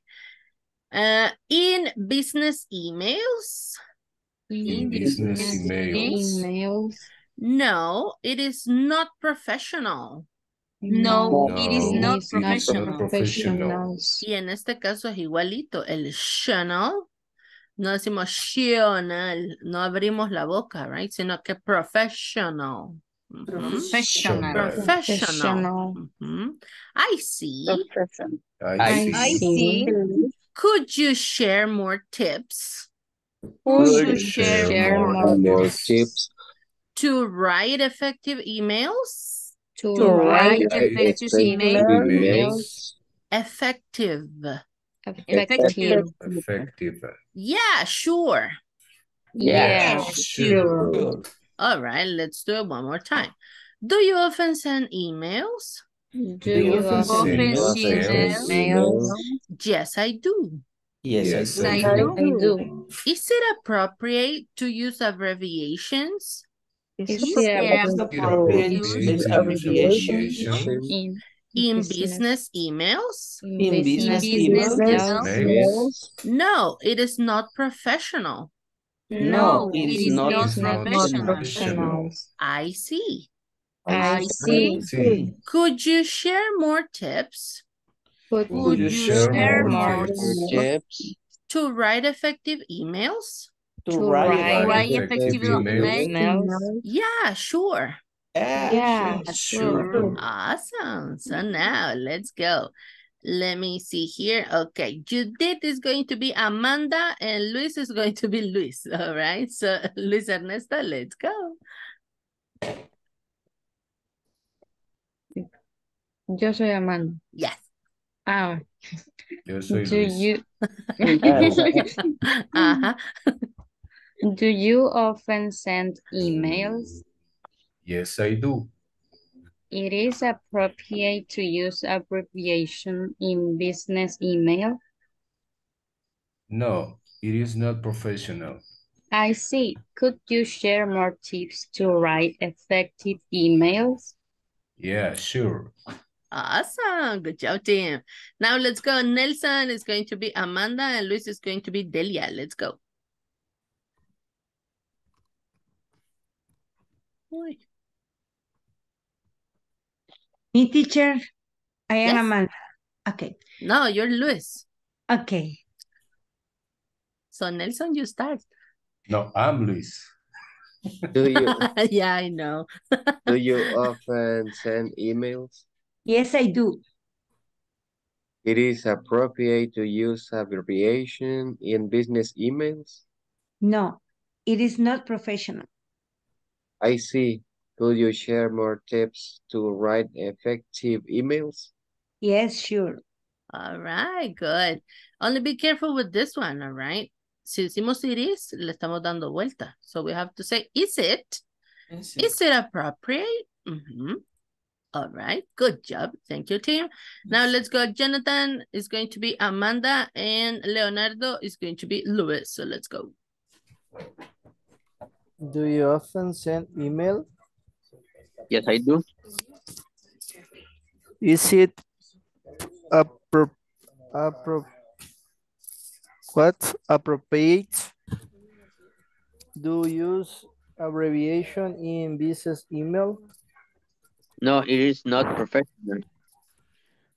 Uh, in business emails, In business emails. Emails. no, it is not professional. No, it is not It's not professional. professionals. Y en este caso es igualito. El channel, no decimos channel, no abrimos la boca, right? Sino que professional. Ujú. Professional. Professional. Professional. Ujú. I see. I I see. I see. Could you share more tips Who Should should share share more more More tips. tips. to write effective emails? To to write write effective Effective email? emails. Effective. Effective. Effective. Yeah, sure. Yeah, Sure. Sure. All right, let's do it one more time. Do you often send emails? Do you you often often send send emails? emails? Yes, I do. Yes, Yes, I I do. do. I do. Is it appropriate to use abbreviations? Is Is there there It's a appropriate to use to use abbreviation abbreviation in In business emails? in business business emails. Mails? No, it is not professional. No, it it is is not not professional. professional. I see. I I see. See. Could you share more tips Could Would you you share share more more tips Tips. to write effective emails? To To write write Write effective effective emails? email? Yeah, sure. Yeah, Yeah, sure. Sure. Awesome. So now let's go. Let me see here. Okay, Judith is going to be Amanda and Luis is going to be Luis. All right. So Luis Ernesto, let's go. Yo soy Amanda. Yes. Ah, Yo soy do Luis. you Ajá. do you often send emails? Yes, I do. It is appropriate to use abbreviation in business email. No, it is not professional. I see. Could you share more tips to write effective emails? Yeah, sure. Awesome. Good job, team. Now let's go. Nelson is going to be Amanda and Luis is going to be Delia. Let's go. Uy. Me teacher, I am Yes. Amanda. Okay, No, you're Luis. okay. So Nelson, you start. No, I'm Luis. Do you yeah, I know. do you often send emails? Yes, I do. It is appropriate to use abbreviation in business emails. No, it is not professional. I see. Could you share more tips to write effective emails? Yes, sure. All right, good. Only be careful with this one, all right? Si decimos it is, le estamos dando vuelta. So we have to say, is it? Ese. Is it appropriate? Mhm. All right, good job. Thank you, team. Now let's go. Jonathan is going to be Amanda and Leonardo is going to be Luis. So let's go. Do you often send email? Yes, I do. Is it appro appro what appropriate? Do you use abbreviation in business email? No, it is not professional.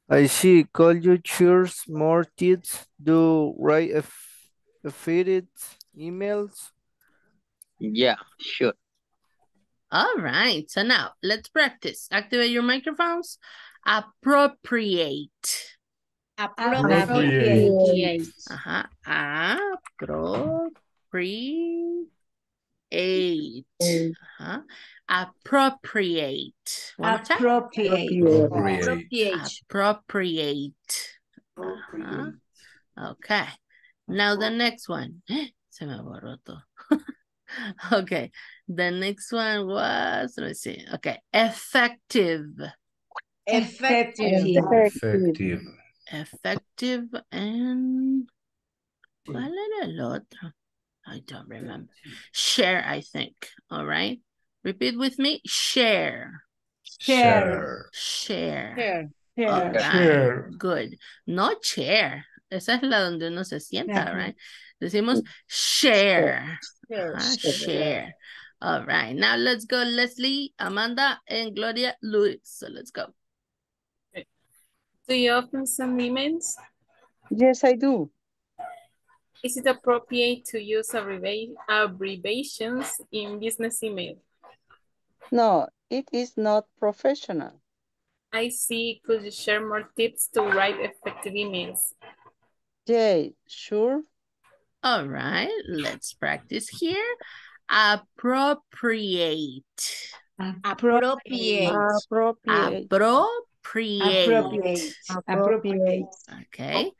I see. Could you choose more tips Do write eff effective emails? Yeah, sure. All right, so now let's practice. Activate your microphones. Appropriate. Appropriate. Ajá. Appropriate. Ajá. Appropriate. One more time. Appropriate. Appropriate. Appropriate. Ajá. Okay. Now the next one. Se me borró todo. okay. The next one was, let me see. Okay. Effective. Effective. Effective. Effective and ¿cuál era el otro? I don't remember. Share, I think. All right. Repeat with me. Share. Share. Share. Share. All Share. right. Share. Good. No chair. Esa es la donde uno se sienta, Ajá. right? Decimos share. Oh, ah, share. Share. All right. Now let's go Leslie, Amanda, and Gloria Luis. So let's go. Do you often send emails? Yes, I do. Is it appropriate to use abbreviations in business email? No, it is not professional. I see. Could you share more tips to write effective emails? Yay, sure. All right. Let's practice here. Appropriate. Appropriate. Appropriate. Appropriate. Appropriate. Appropriate. Okay.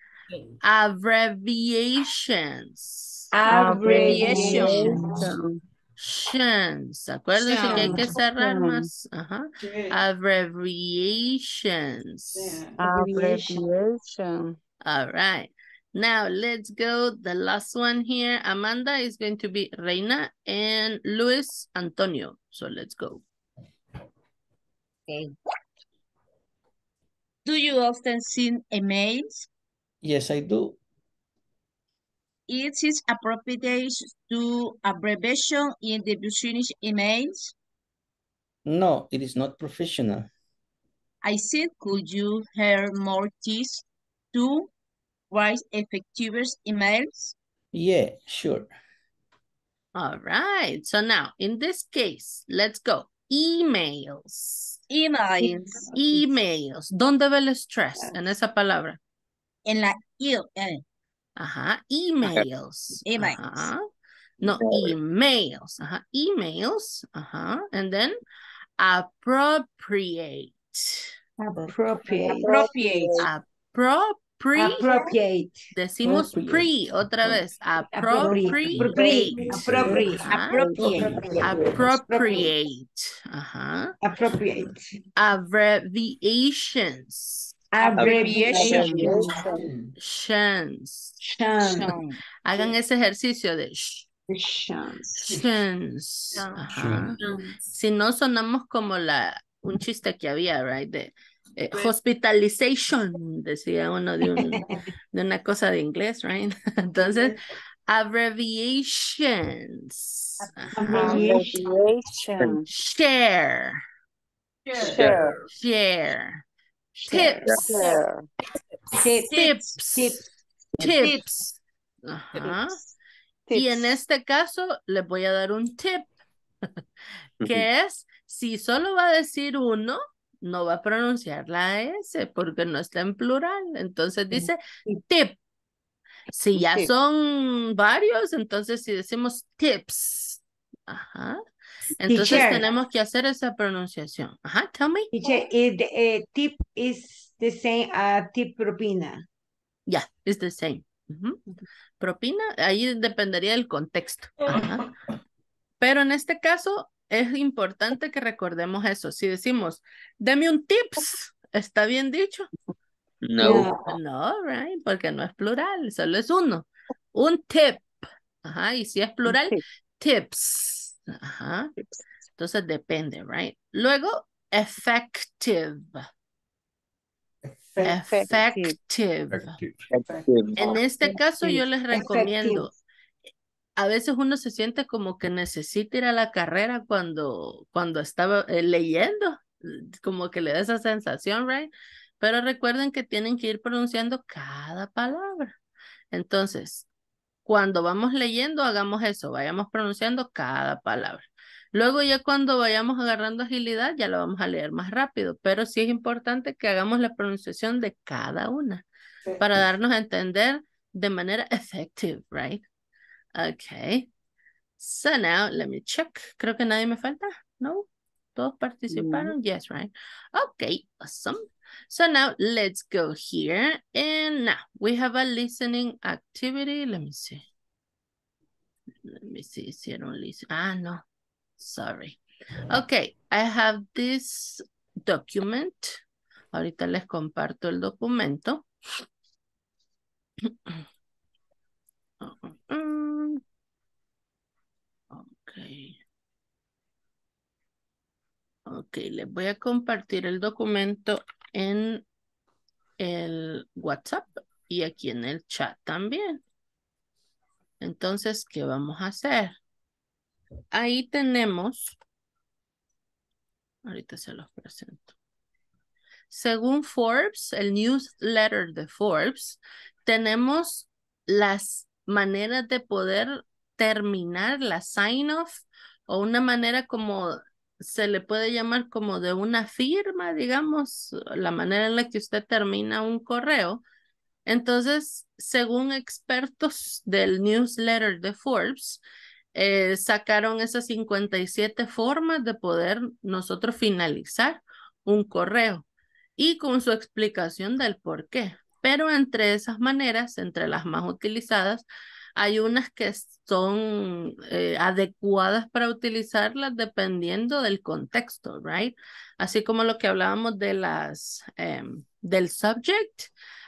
Abbreviations. Abbreviations. Shans. Acuérdense que hay que cerrar más. Ajá. Abbreviations. Abbreviation. All right. Now let's go. The last one here. Amanda is going to be Reina and Luis Antonio. So let's go. Okay. Do you often send emails? Yes, I do. It is appropriate to abbreviation in the business emails. No, it is not professional. I said, could you hear more tips to write effective emails? Yeah, sure. All right. So now in this case, let's go. Emails. Emails. Emails. ¿Dónde ve el stress en esa palabra? En la I, eh, Ajá. Emails. Emails. Ajá. No, emails. Ajá. Emails. Ajá. And then appropriate. Appropriate. appropriate. Appropriate. Appropriate. Decimos pre otra vez. Appropriate. Appropriate. Appropriate. Ajá. Appropriate. Appropriate. Ajá. Appropriate. Abbreviations. Abbreviation. Shans. Hagan ese ejercicio de sh. Shans. Ajá. Si no sonamos como la un chiste que había, right? De eh, hospitalization, decía uno de, un, de una cosa de inglés, right? Entonces, abbreviations. Abbreviation. Share. Share. Share. Tips. Share. Tips. Tips. Tips. Tips. Ajá. Y en este caso les voy a dar un tip, que es, si solo va a decir uno, no va a pronunciar la S porque no está en plural. Entonces dice tip. Si ya Tip. son varios, entonces si decimos tips. Ajá. Entonces Teacher. tenemos que hacer esa pronunciación. Ajá, tell me. Teacher, eh, tip is the same a tip propina. Yeah, it's the same. Propina, ahí dependería del contexto. Ajá. Pero en este caso es importante que recordemos eso. Si decimos, deme un tips, ¿está bien dicho? No. No, right, porque no es plural, solo es uno. Un tip. Ajá, y si es plural, tip. tips. Ajá. Entonces depende, right? Luego, effective. Effective. Effective. Active. En este caso yo les Effective. recomiendo, a veces uno se siente como que necesita ir a la carrera cuando, cuando estaba eh, leyendo, como que le da esa sensación, right? Pero recuerden que tienen que ir pronunciando cada palabra. Entonces, cuando vamos leyendo, hagamos eso, vayamos pronunciando cada palabra. Luego ya cuando vayamos agarrando agilidad, ya lo vamos a leer más rápido, pero sí es importante que hagamos la pronunciación de cada una para darnos a entender de manera effective, right? Okay. So now, let me check. Creo que nadie me falta, ¿no? Todos participaron? Yes, right? Okay, awesome. So now let's go here. And now we have a listening activity. Let me see. Let me see. Hicieron listen. Ah, no. Sorry. Okay, I have this document. Ahorita les comparto el documento. Ok, les voy a compartir el documento en el WhatsApp y aquí en el chat también. Entonces, ¿qué vamos a hacer? Ahí tenemos, ahorita se los presento. Según Forbes, el newsletter de Forbes, tenemos las maneras de poder terminar la sign off o una manera como se le puede llamar como de una firma, digamos, la manera en la que usted termina un correo. Entonces, según expertos del newsletter de Forbes, eh, sacaron esas 57 formas de poder nosotros finalizar un correo y con su explicación del por qué. Pero entre esas maneras, entre las más utilizadas, hay unas que son eh, adecuadas para utilizarlas dependiendo del contexto, right? Así como lo que hablábamos de las, em, del subject,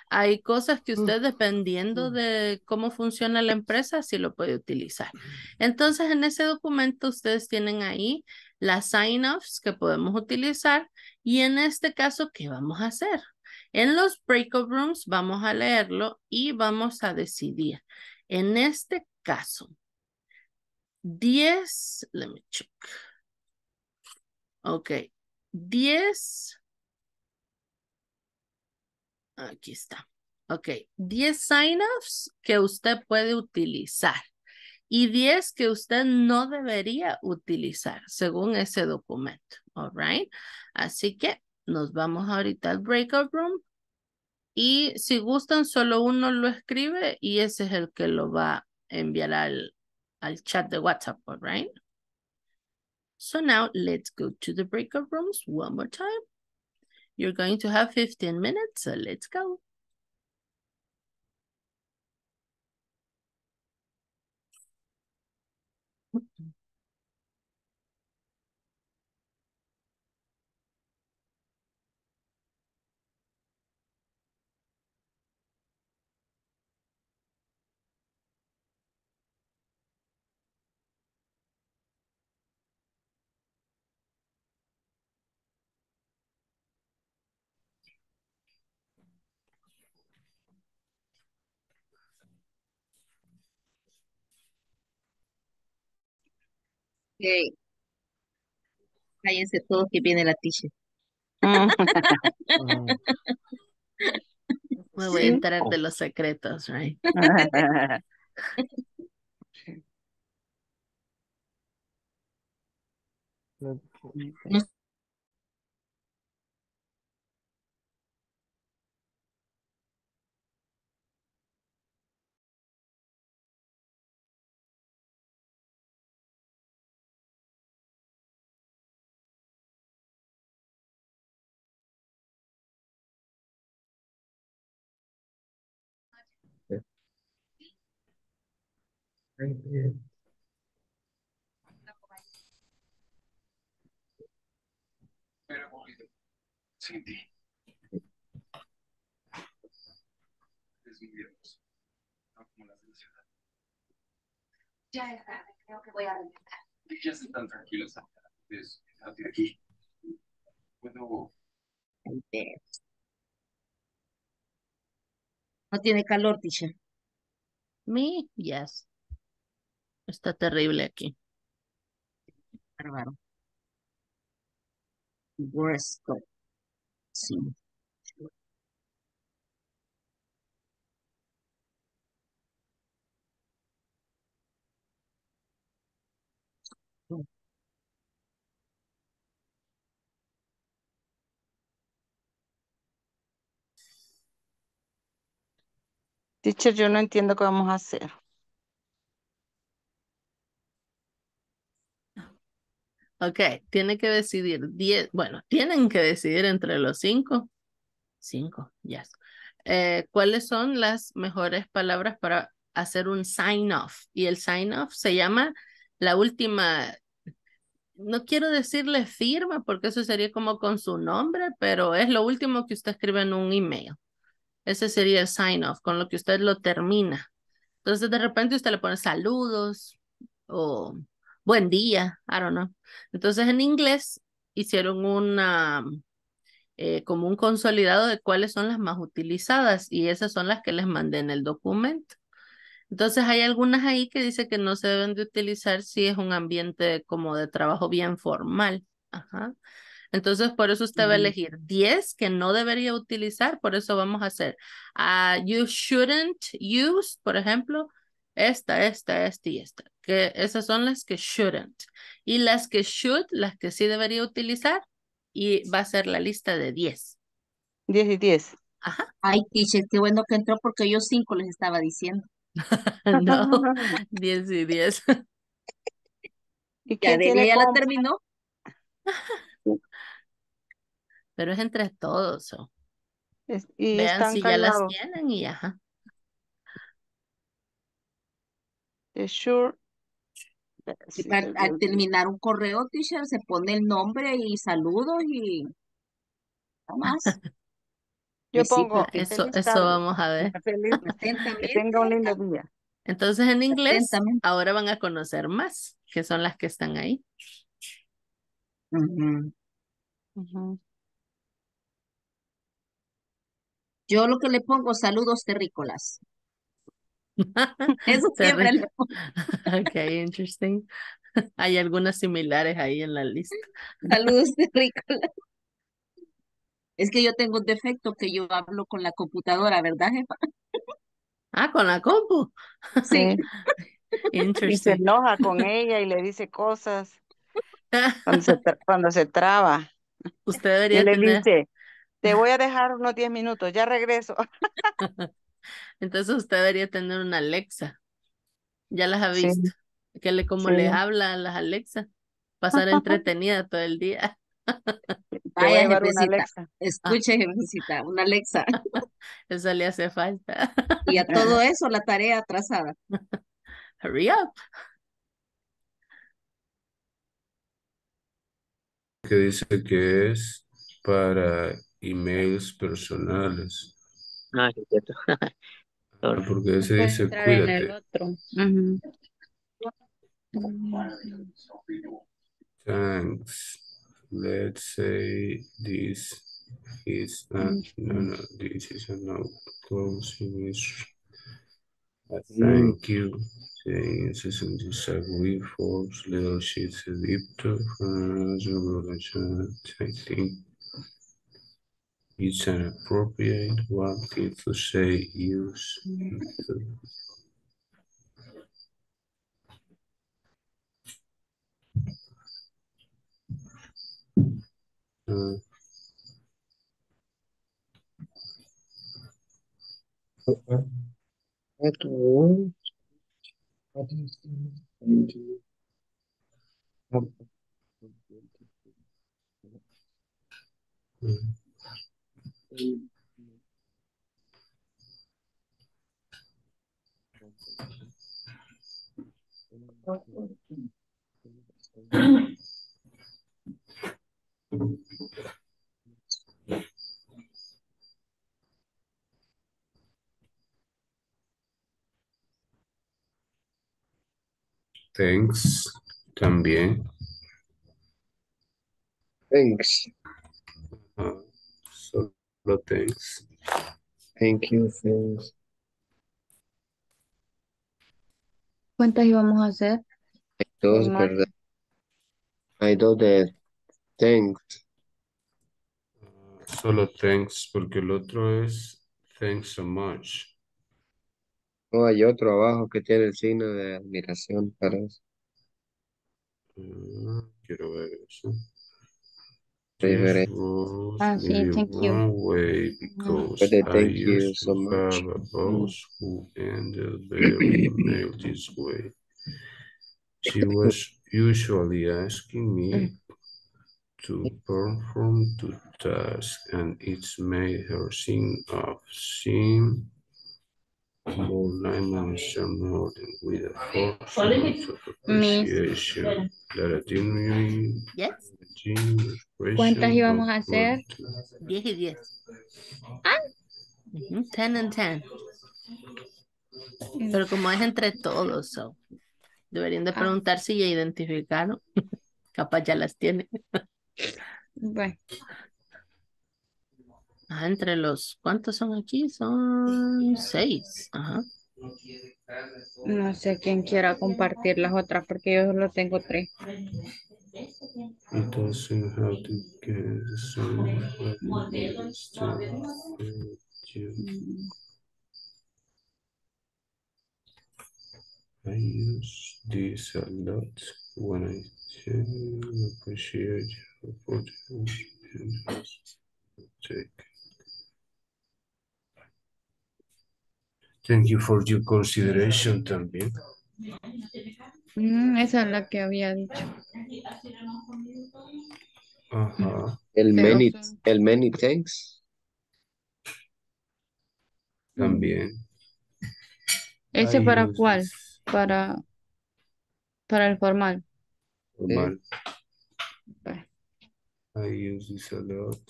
hay cosas que usted dependiendo de cómo funciona la empresa, sí lo puede utilizar. Entonces, en ese documento ustedes tienen ahí las sign-offs que podemos utilizar y en este caso, ¿qué vamos a hacer? En los breakout rooms vamos a leerlo y vamos a decidir. En este caso, 10, let me check. Ok, 10. Aquí está. Ok, 10 sign-offs que usted puede utilizar y 10 que usted no debería utilizar según ese documento. All right. Así que nos vamos ahorita al breakout room y si gustan solo uno lo escribe y ese es el que lo va a enviar al, al chat de WhatsApp, right? So now let's go to the breakout rooms one more time. You're going to have 15 minutes, so let's go. Ok. Cállense todos que viene la teacher. Me voy a enterar de los secretos, right? Ya es tarde, creo que voy a regresar. Ya están tranquilos. Es, de aquí. Puedo. No tiene calor, teacher. Me, yes. Está terrible aquí. Bárbaro. Briscoe. Sí. Teacher, yo no entiendo qué vamos a hacer. Ok, tiene que decidir 10, bueno, tienen que decidir entre los cinco, cinco, yes. Eh, ¿Cuáles son las mejores palabras para hacer un sign off? Y el sign off se llama la última, no quiero decirle firma porque eso sería como con su nombre, pero es lo último que usted escribe en un email. Ese sería el sign off, con lo que usted lo termina. Entonces de repente usted le pone saludos o buen día, I don't know. Entonces en inglés hicieron una eh, como un consolidado de cuáles son las más utilizadas y esas son las que les mandé en el documento. Entonces hay algunas ahí que dice que no se deben de utilizar si es un ambiente como de trabajo bien formal. Ajá. Entonces, por eso usted va a elegir 10 que no debería utilizar, por eso vamos a hacer ah, you shouldn't use, por ejemplo, esta, esta, esta y esta, que esas son las que shouldn't. Y las que should, las que sí debería utilizar, y va a ser la lista de 10. 10 y 10. Ajá. Ay, teacher, qué bueno que entró porque yo cinco les estaba diciendo. no, 10 y 10. ¿Y Ya quién de tiene ya la terminó. Pero es entre todos. so. es- y Vean están si ya las tienen y ajá. The sure. Sí, para- al terminar un correo, teacher, se pone el nombre y saludos y nada más. Yo sí, pongo Eso, eso tarde. vamos a ver. Feliz, que tenga un lindo día. Entonces en inglés, ahora van a conocer más, que son las que están ahí. Ujú. Ujú. Yo lo que le pongo, saludos terrícolas. Eso siempre le pongo. Ok, interesting. Hay algunas similares ahí en la lista. Saludos terrícolas. Es que yo tengo un defecto que yo hablo con la computadora, ¿verdad, jefa? Ah, con la compu. Sí. Sí. Y se Interesting. enoja con ella y le dice cosas cuando se, tra- cuando se traba. Usted Y debería le tener, dice, te voy a dejar unos 10 minutos, ya regreso. Entonces usted debería tener una Alexa. Ya las ha Sí, visto. Que le, como sí. le habla a las Alexa. Pasar entretenida todo el día. Vaya, jefecita. Alexa. Escuche, jefecita, una Alexa. Eso le hace falta. Y a todo eso, la tarea atrasada. Hurry up. que dice que es para emails personales. Ah, sí, cierto. Ah, Sorry. Porque ese Puede dice entrar en el cuídate. otro. Ujú. Thanks. Let's say this is a no no this is a no closing is Thank you. James is in disagree Forbes little sheets of Egypto. I think it's inappropriate. What if to say use? Uh, What word? What is the- Thanks. También. Thanks. Ah, thanks. Thank you, thanks. ¿Cuántas íbamos a hacer? Hay dos. ¿verdad? Hay dos de thanks. Solo thanks, porque el otro es thanks so much. No, hay otro abajo que tiene el signo de admiración, parece. Ah, quiero ver eso. Very, This very- was Ah, sí, the thank you. wrong way because But they I thank you used so to much. have a boss who ended their email this way. She was usually asking me to perform the task and it's made her seem of seem more line manager more than with a force of appreciation that I didn't mean Yes. ¿Cuántas íbamos a hacer? 10 y 10. Ujú, 10 and 10. Pero como es entre todos, so, deberían de Ah. preguntar si ya identificaron. Capaz ya las tienen. Bueno, Ajá, entre los, ¿cuántos son aquí? Son seis. Ajá. no sé quién quiera compartir las otras porque yo solo tengo tres. It doesn't to get what you. I use this a lot when I appreciate opportunity and take. Thank you for your consideration también. Mm, esa es la que había dicho. Ajá. El Pero many, son- el many thanks. También. ¿Ese I para use cuál? Para, para el formal. formal. Pues, I use this a lot.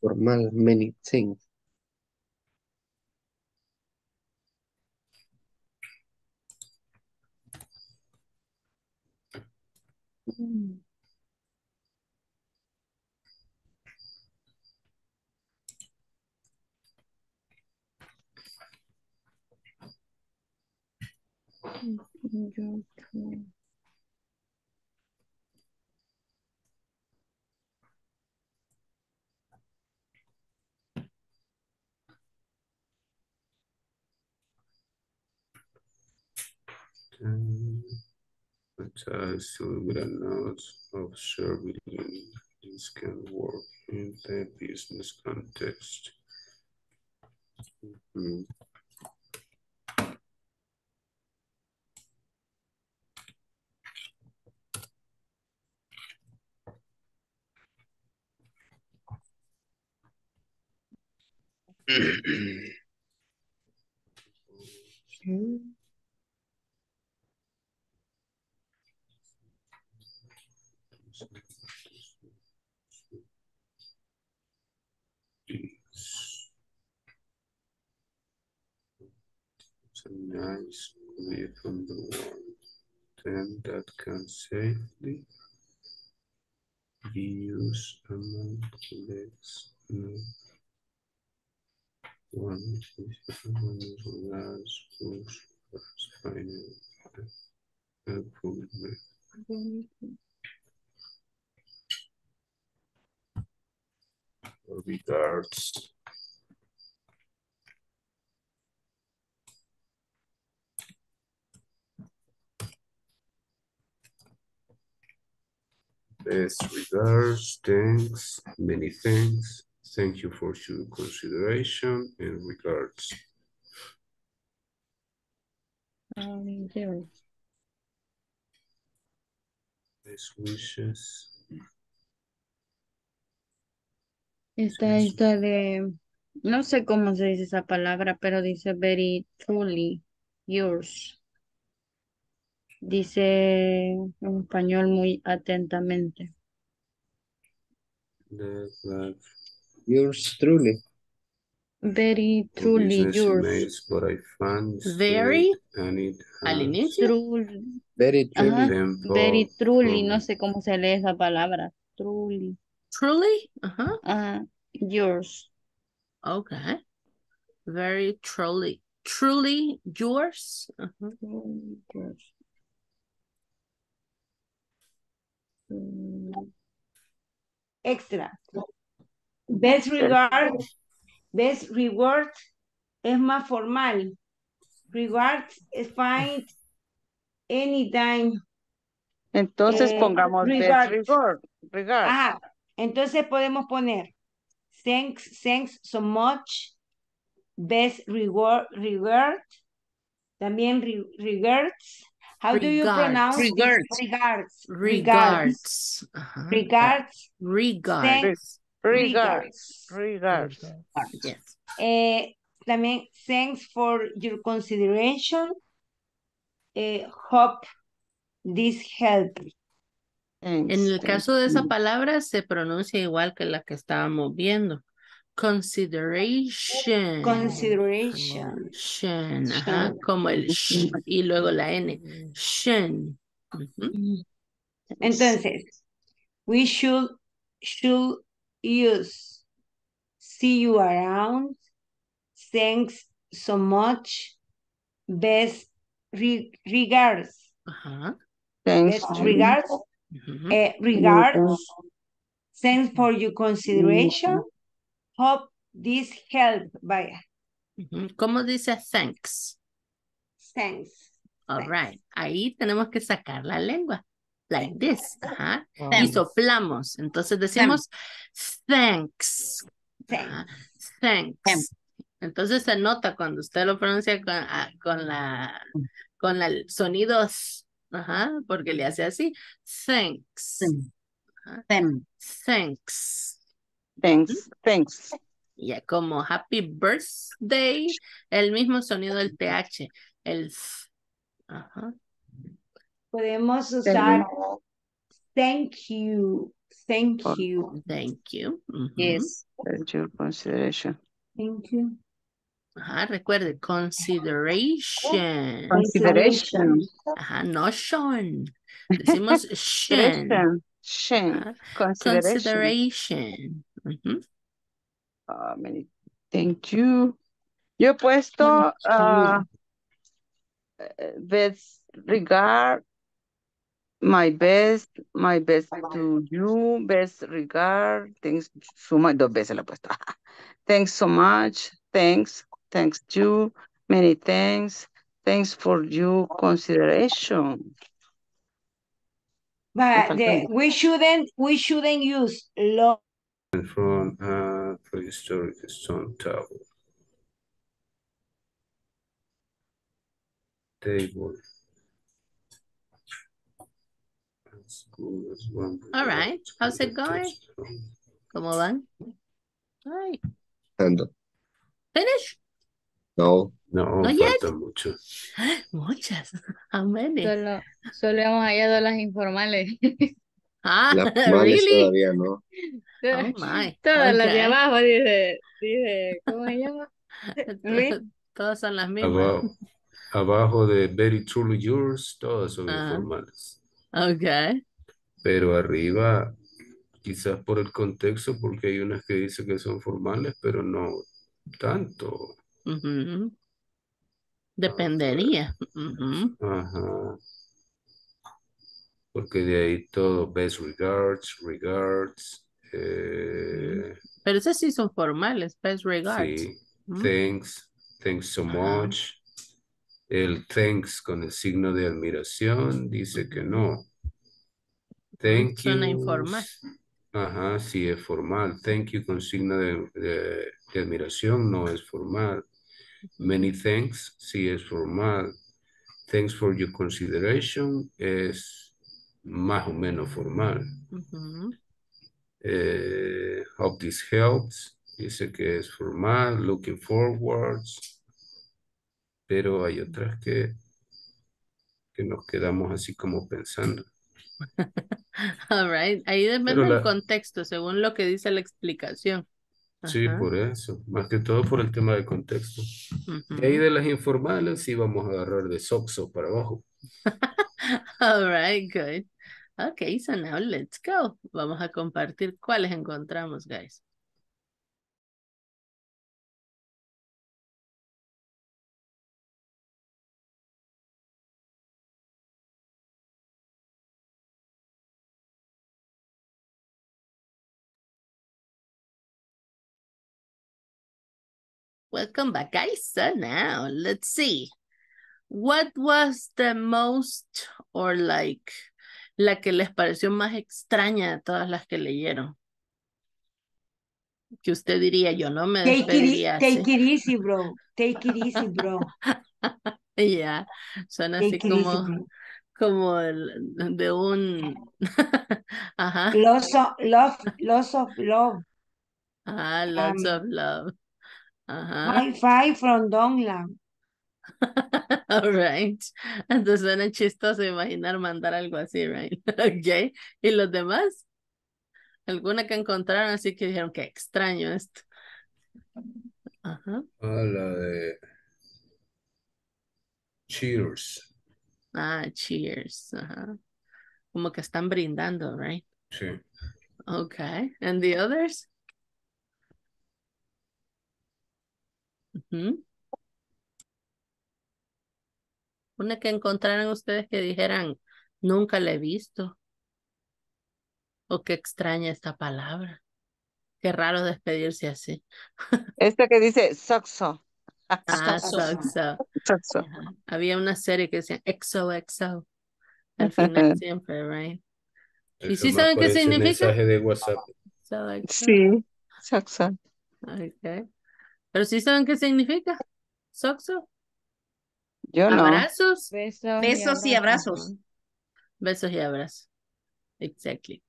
Formal, many thanks. Mm, yo creo- Um, To granules of serving. This can work in the business context. Mm. It's it's a nice way from the world. Then that can safely be used among colleagues. No. One, last, push, final, helpful, regards. Best regards, thanks, many thanks. Thank you for your consideration and regards. Um, there. Best wishes. Esta esta de, no sé cómo se dice esa palabra, pero dice very truly yours. Dice en español muy atentamente. Yours truly. Very truly yours. emails, but I found Very straight and it al inicio. Truly. Very truly. Tempo Very truly, no sé cómo se lee esa palabra. Truly. Truly. Ajá. Ajá. Yours. Okay. Very truly. Truly yours. Yours. Mm, Extra. Best regard, best reward es más formal. Rewards es fine anytime. Entonces Eh, pongamos best regard. Regard. Ajá. Entonces podemos poner thanks, thanks so much. Best reward, regard. También re- regards. How do you Regards. pronounce? Regards. Regards. Regards. Regards. Regards. Thanks. Regards. Regards. Yes. Eh, también, thanks for your consideration. Eh, hope this help. En el caso de esa palabra se pronuncia igual que la que estábamos viendo. Consideration. Consideration. Shen, ajá, como el sh y luego la n. Shen. Ujú. Entonces, we should, should use see you around. Thanks so much. Best re- regards. Ajá. Thanks. Best you. regards. ujú. eh, regards. Thanks for your consideration. Hope this help. Vaya. ¿Cómo dice thanks? Thanks. All Thanks. right. Ahí tenemos que sacar la lengua. Like this. Ajá. Y Thanks. soplamos. Entonces decimos thanks. Thanks. Ajá. Thanks. Entonces se nota cuando usted lo pronuncia con, ah, con la con la- el sonido s, ajá, porque le hace así. Thanks. Ajá. Them. Thanks. Thanks. Thanks. Ya como happy birthday, el mismo sonido del TH, el. Ajá. Podemos usar thank you. Thank you. Thank you. Ujú. Yes. Thank you consideration. Thank you. Ajá, recuerde, consideration. Consideration. Ajá, no Sean. Decimos Shen. Consideration. Consideration. Ujú. Ah, many- Thank you. Yo he puesto eh, best regard, my best, my best to you, best regard, thanks so much, dos veces la he puesto. Thanks so much, thanks, thanks you, many thanks, thanks for your consideration. But the, we shouldn't we shouldn't use long and from a prehistoric stone table. Table. As good as one All right. How's it going? touchstone. ¿Cómo van? Ay, And finish. no, No, Not yet. mucho. Muchas. How many? Solo, solo hemos hallado las informales. Ah, las really? todavía no. Oh my. Todas las de Okay. abajo, dice, dice, ¿cómo se llama? Todas son las mismas. Abajo, abajo de Very Truly Yours, todas son Ah. informales. Okay. Pero arriba, quizás por el contexto, porque hay unas que dicen que son formales, pero no, tanto. Ujú. Dependería. Ujú. Ajá. Porque de ahí todo, best regards, regards, eh, Pero esos sí son formales, best regards. sí, Ujú. thanks, thanks so much. El thanks con el signo de admiración dice que no. Thank Suena you. informal. Ajá, sí es formal. Thank you con signo de, de- de admiración no es formal. Many thanks sí es formal. Thanks for your consideration es más o menos formal. Ujú. Eh, hope this helps. Dice que es formal. Looking forwards. Pero hay otras que, que nos quedamos así como pensando. All right. Ahí depende del la- contexto, según lo que dice la explicación. Sí, Ajá. por eso. Más que todo por el tema de contexto. Y ahí de las informales sí vamos a agarrar de Soxo para abajo. All right, good. Okay, so now let's go. Vamos a compartir cuáles encontramos, guys. Welcome back, guys. So now let's see. What was the most or like la que les pareció más extraña de todas las que leyeron? Que usted diría, yo no me Take it, despediría así. take it easy, bro. Take it easy, bro. Ya, son así Take it easy, como, como el- de un, ajá, Lots of love, lots of love. ah, lots Um, of love, ajá, five from Donglan. all right. Entonces suena chistoso imaginar mandar algo así, right? Okay. ¿Y los demás? ¿Alguna que encontraron así que dijeron que extraño esto? Ajá. A la de Cheers. Ah, cheers. Ajá. Como que están brindando, right? Sí. Okay. And the others? Ujú. Una que encontraran ustedes que dijeran, nunca la he visto. O qué extraña esta palabra. Qué raro despedirse así. Este que dice Soxo. Ah, Soxo. Soxo. Soxo. Ajá. Había una serie que decía XOXO. Al final siempre, right? ¿Y sí saben qué significa? mensaje de WhatsApp. XOXO. Sí, Soxo. Okay. Pero sí saben qué significa. Soxo. Yo no. Abrazos. Besos, Besos y abrazos. Besos y abrazos. Exactly.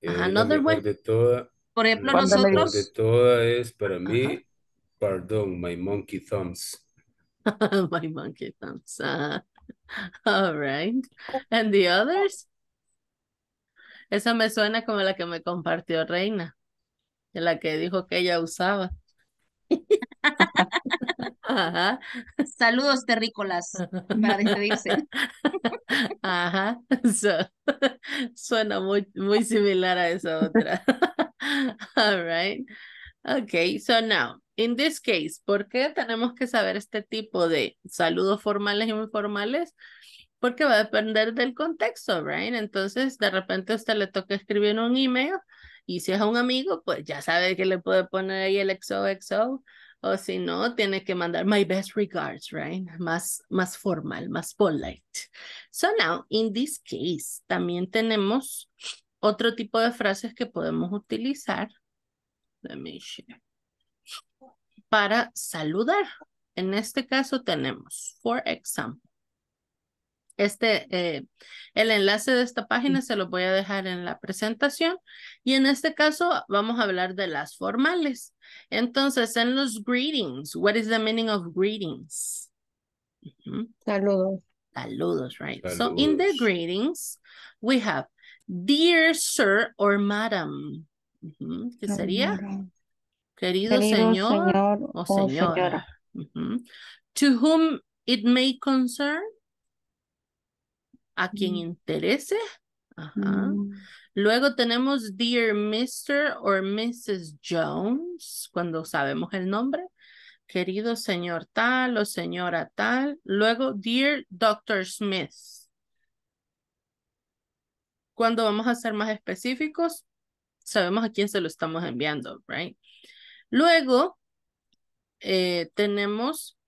Eh, Ajá, another one. de todas. Por ejemplo, La mejor de nosotros, todas es para mí, perdón, my monkey thumbs. My monkey thumbs. Ajá. All right. And the others? Esa me suena como la que me compartió Reina. de La que dijo que ella usaba. Ajá. saludos terrícolas para despedirse. Ajá. So, suena muy, muy similar a esa otra. All right. Okay, so now, in this case, ¿por qué tenemos que saber este tipo de saludos formales y informales? Porque va a depender del contexto, right? Entonces, de repente a usted le toca escribir un email y si es a un amigo, pues ya sabe que le puede poner ahí el XOXO o si no, tiene que mandar my best regards, right? Más, más formal, más polite. So now, in this case, también tenemos otro tipo de frases que podemos utilizar. Let me share. Para saludar. En este caso tenemos, for example, este, eh, el enlace de esta página se lo voy a dejar en la presentación y en este caso vamos a hablar de las formales. Entonces, en los greetings, what is the meaning of greetings? Saludos. Saludos, right? So in the greetings, we have dear sir or madam. ¿Qué sería? Querido, Querido señor, señor o o señora. To whom it may concern. A quien interese. Ajá. Mm, Luego tenemos Dear Mr. or Mrs. Jones, cuando sabemos el nombre. querido señor tal o señora tal. Luego, dear Dr. Smith. Cuando vamos a ser más específicos, sabemos a quién se lo estamos enviando, right? Luego, eh, tenemos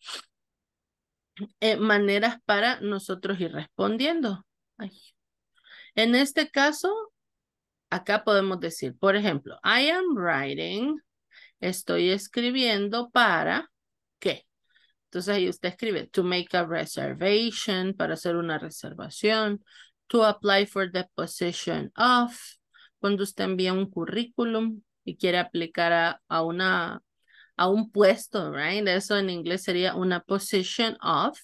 eh, maneras para nosotros ir respondiendo. En este caso, acá podemos decir, por ejemplo, I am writing, estoy escribiendo para, ¿qué? Entonces ahí usted escribe, to make a reservation, para hacer una reservación, to apply for the position of, cuando usted envía un currículum y quiere aplicar a, a una a un puesto, right? Eso en inglés sería una position of.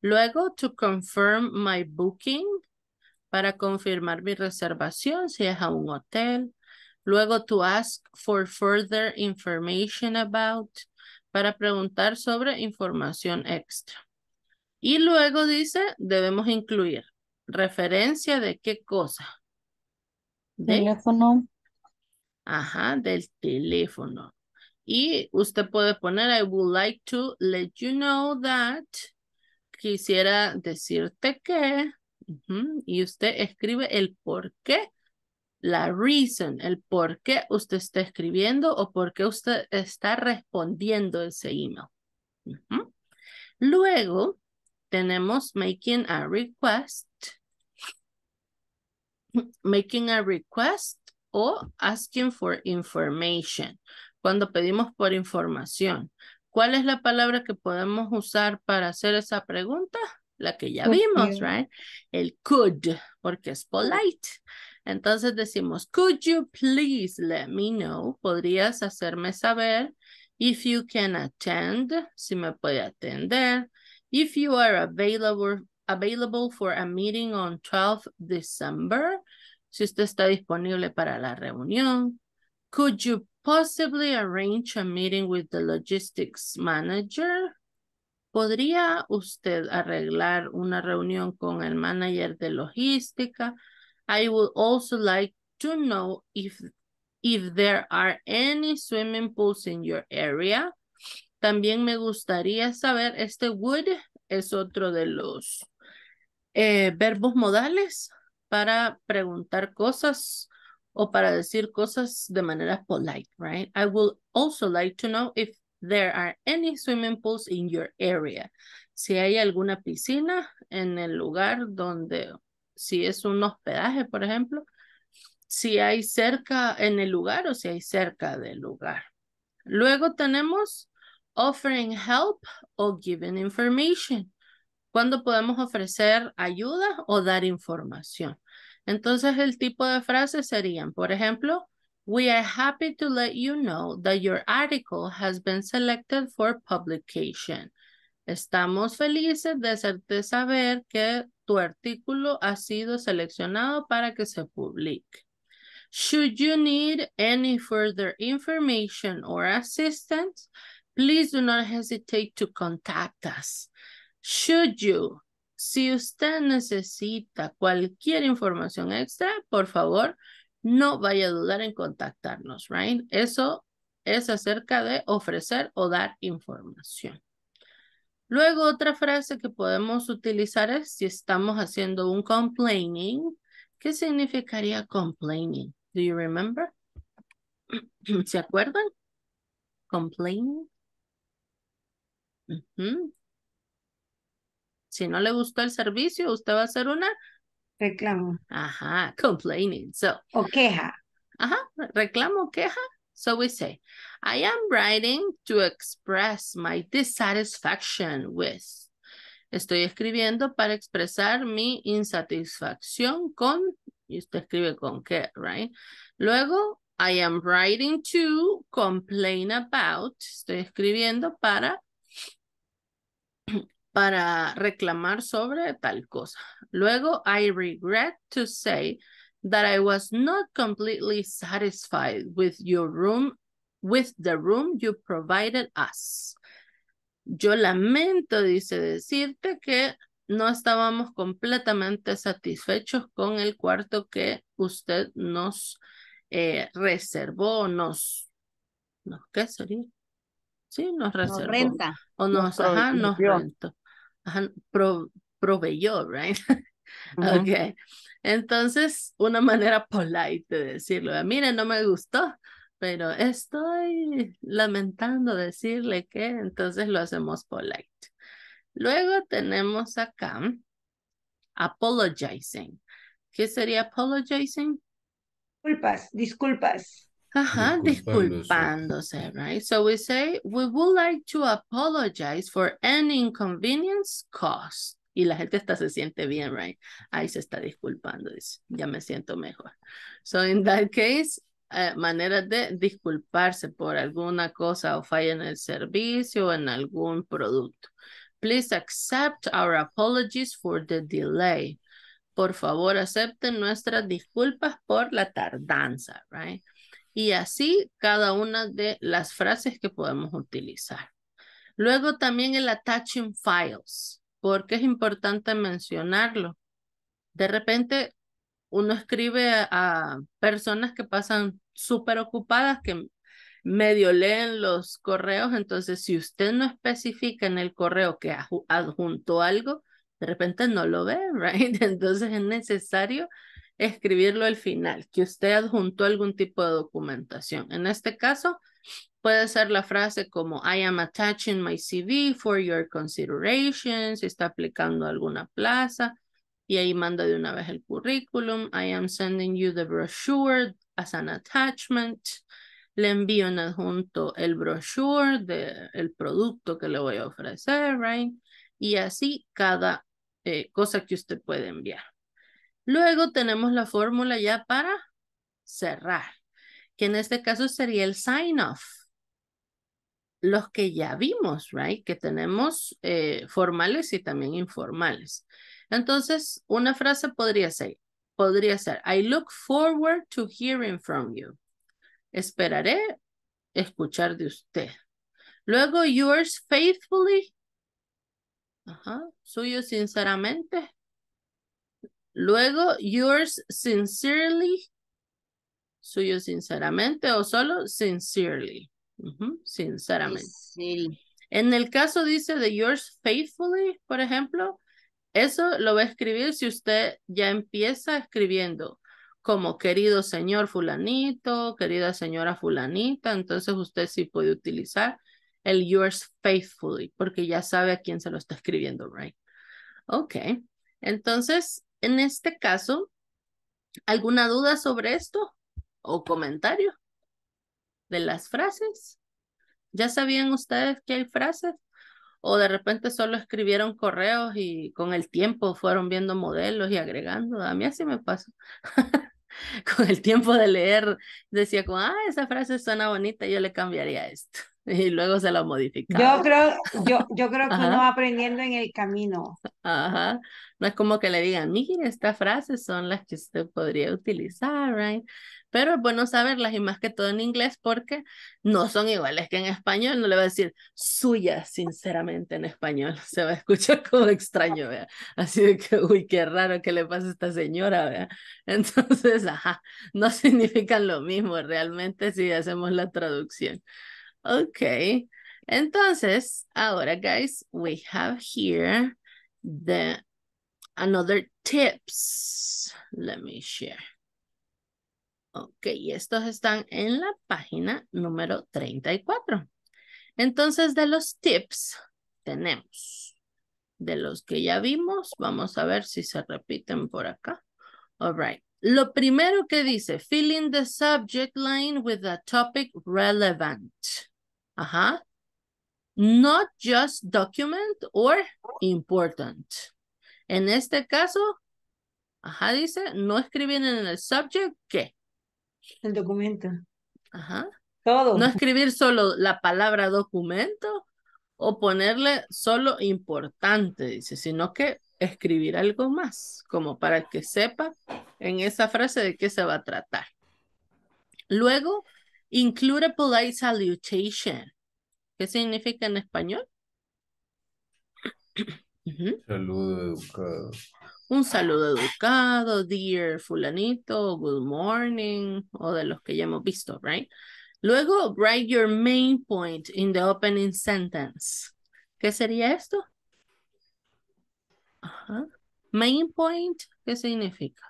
Luego, to confirm my booking, para confirmar mi reservación si es a un hotel. Luego, to ask for further information about, para preguntar sobre información extra. Y luego dice, debemos incluir referencia de qué cosa. Teléfono. Ajá, del teléfono. Y usted puede poner, I would like to let you know that. Quisiera decirte que. y usted escribe el por qué, la reason, el por qué usted está escribiendo o por qué usted está respondiendo ese email. Luego tenemos making a request. Making a request o asking for information cuando pedimos por información. ¿Cuál es la palabra que podemos usar para hacer esa pregunta? La que ya vimos, right? El could, porque es polite. Entonces decimos, could you please let me know? ¿Podrías hacerme saber? If you can attend, si me puede atender. If you are available, available for a meeting on 12 December, si usted está disponible para la reunión. Could you possibly arrange a meeting with the logistics manager? ¿Podría usted arreglar una reunión con el manager de logística? I would also like to know if, if there are any swimming pools in your area. También me gustaría saber, este would es otro de los eh, verbos modales para preguntar cosas o para decir cosas de manera polite, right? I would also like to know if there are any swimming pools in your area. Si hay alguna piscina en el lugar donde, si es un hospedaje, por ejemplo, si hay cerca en el lugar o si hay cerca del lugar. Luego tenemos offering help o giving information. ¿Cuándo podemos ofrecer ayuda o dar información? Entonces el tipo de frases serían, por ejemplo, We are happy to let you know that your article has been selected for publication. Estamos felices de hacerte saber que tu artículo ha sido seleccionado para que se publique. Should you need any further information or assistance, please do not hesitate to contact us. Should you si usted necesita cualquier información extra, por favor, no vaya a dudar en contactarnos, right? Eso es acerca de ofrecer o dar información. Luego, otra frase que podemos utilizar es si estamos haciendo un complaining. ¿Qué significaría complaining? Do you remember? ¿Se acuerdan? Complaining. Si no le gustó el servicio, usted va a hacer una reclamo. Ajá, complaining. So, o queja. Ajá, reclamo, queja. So we say, I am writing to express my dissatisfaction with. Estoy escribiendo para expresar mi insatisfacción con, y usted escribe con qué, right? Luego, I am writing to complain about. Estoy escribiendo para para reclamar sobre tal cosa. Luego, I regret to say that I was not completely satisfied with your room, with the room you provided us. Yo lamento, dice decirte que no estábamos completamente satisfechos con el cuarto que usted nos eh, reservó, nos, ¿qué sería? Sí, nos Nos reservó. renta. O nos, Nos ajá, nos rentó. Pro- proveyó, right? Ujú. Okay. Entonces, una manera polite de decirlo. "Ah, Mire, no me gustó, pero estoy lamentando decirle que, entonces lo hacemos polite. Luego tenemos acá apologizing. ¿Qué sería apologizing? Disculpas, disculpas. Ajá, Disculpándose. right? So we say, we would like to apologize for any inconvenience caused. Y la gente hasta se siente bien, right? Ahí se está disculpando, dice, ya me siento mejor. So in that case, eh, manera de disculparse por alguna cosa o falla en el servicio o en algún producto. Please accept our apologies for the delay. Por favor, acepten nuestras disculpas por la tardanza, right? Y así cada una de las frases que podemos utilizar. Luego también el attaching files, porque es importante mencionarlo. De repente uno escribe a, personas que pasan súper ocupadas, que medio leen los correos, entonces si usted no especifica en el correo que adjuntó algo, de repente no lo ve, right? Entonces es necesario escribirlo al final, que usted adjuntó algún tipo de documentación. En este caso, puede ser la frase como I am attaching my CV for your consideration, si está aplicando alguna plaza, y ahí manda de una vez el currículum. I am sending you the brochure as an attachment. Le envío en adjunto el brochure del producto que le voy a ofrecer, right? Y así cada eh, cosa que usted puede enviar. Luego tenemos la fórmula ya para cerrar, que en este caso sería el sign off. Los que ya vimos, right? Que tenemos eh, formales y también informales. Entonces, una frase podría ser, podría ser, I look forward to hearing from you. Esperaré escuchar de usted. Luego, yours faithfully. Suyo sinceramente. Luego, yours sincerely. Suyo sinceramente o solo sincerely. Sinceramente. Sí. En el caso dice de yours faithfully, por ejemplo, eso lo va a escribir si usted ya empieza escribiendo como querido señor fulanito, querida señora fulanita, entonces usted sí puede utilizar el yours faithfully porque ya sabe a quién se lo está escribiendo, right? Ok, entonces en este caso, ¿alguna duda sobre esto o comentario de las frases? ¿Ya sabían ustedes que hay frases? ¿O de repente solo escribieron correos y con el tiempo fueron viendo modelos y agregando? A mí así me pasó. con el tiempo de leer decía como, ah, esa frase suena bonita, yo le cambiaría esto. Y luego se la modificaba. Yo creo, yo, yo creo que uno va aprendiendo en el camino. Ajá. No es como que le digan, mire, estas frases son las que usted podría utilizar, right? Pero es bueno saberlas y más que todo en inglés porque no son iguales que en español. No le va a decir suya, sinceramente, en español. Se va a escuchar como extraño, vea. Así de que, uy, qué raro que le pasa a esta señora, vea. Entonces, ajá, no significan lo mismo realmente si hacemos la traducción. Okay. Entonces, ahora, guys, we have here the another tips. Let me share. Ok, estos están en la página número 34. Entonces, de los tips, tenemos de los que ya vimos, vamos a ver si se repiten por acá. All right. Lo primero que dice, fill in the subject line with a topic relevant. Ajá. Not just document or important. En este caso, ajá, dice, no escribir en el subject, ¿qué? El documento. Ajá. Todo. No escribir solo la palabra documento o ponerle solo importante, dice, sino que escribir algo más, como para que sepa en esa frase de qué se va a tratar. Luego, include a polite salutation. ¿Qué significa en español? Saludo educado. Un saludo educado, dear fulanito, good morning, o de los que ya hemos visto, right? Luego, write your main point in the opening sentence. ¿Qué sería esto? Ajá. Main point, ¿qué significa?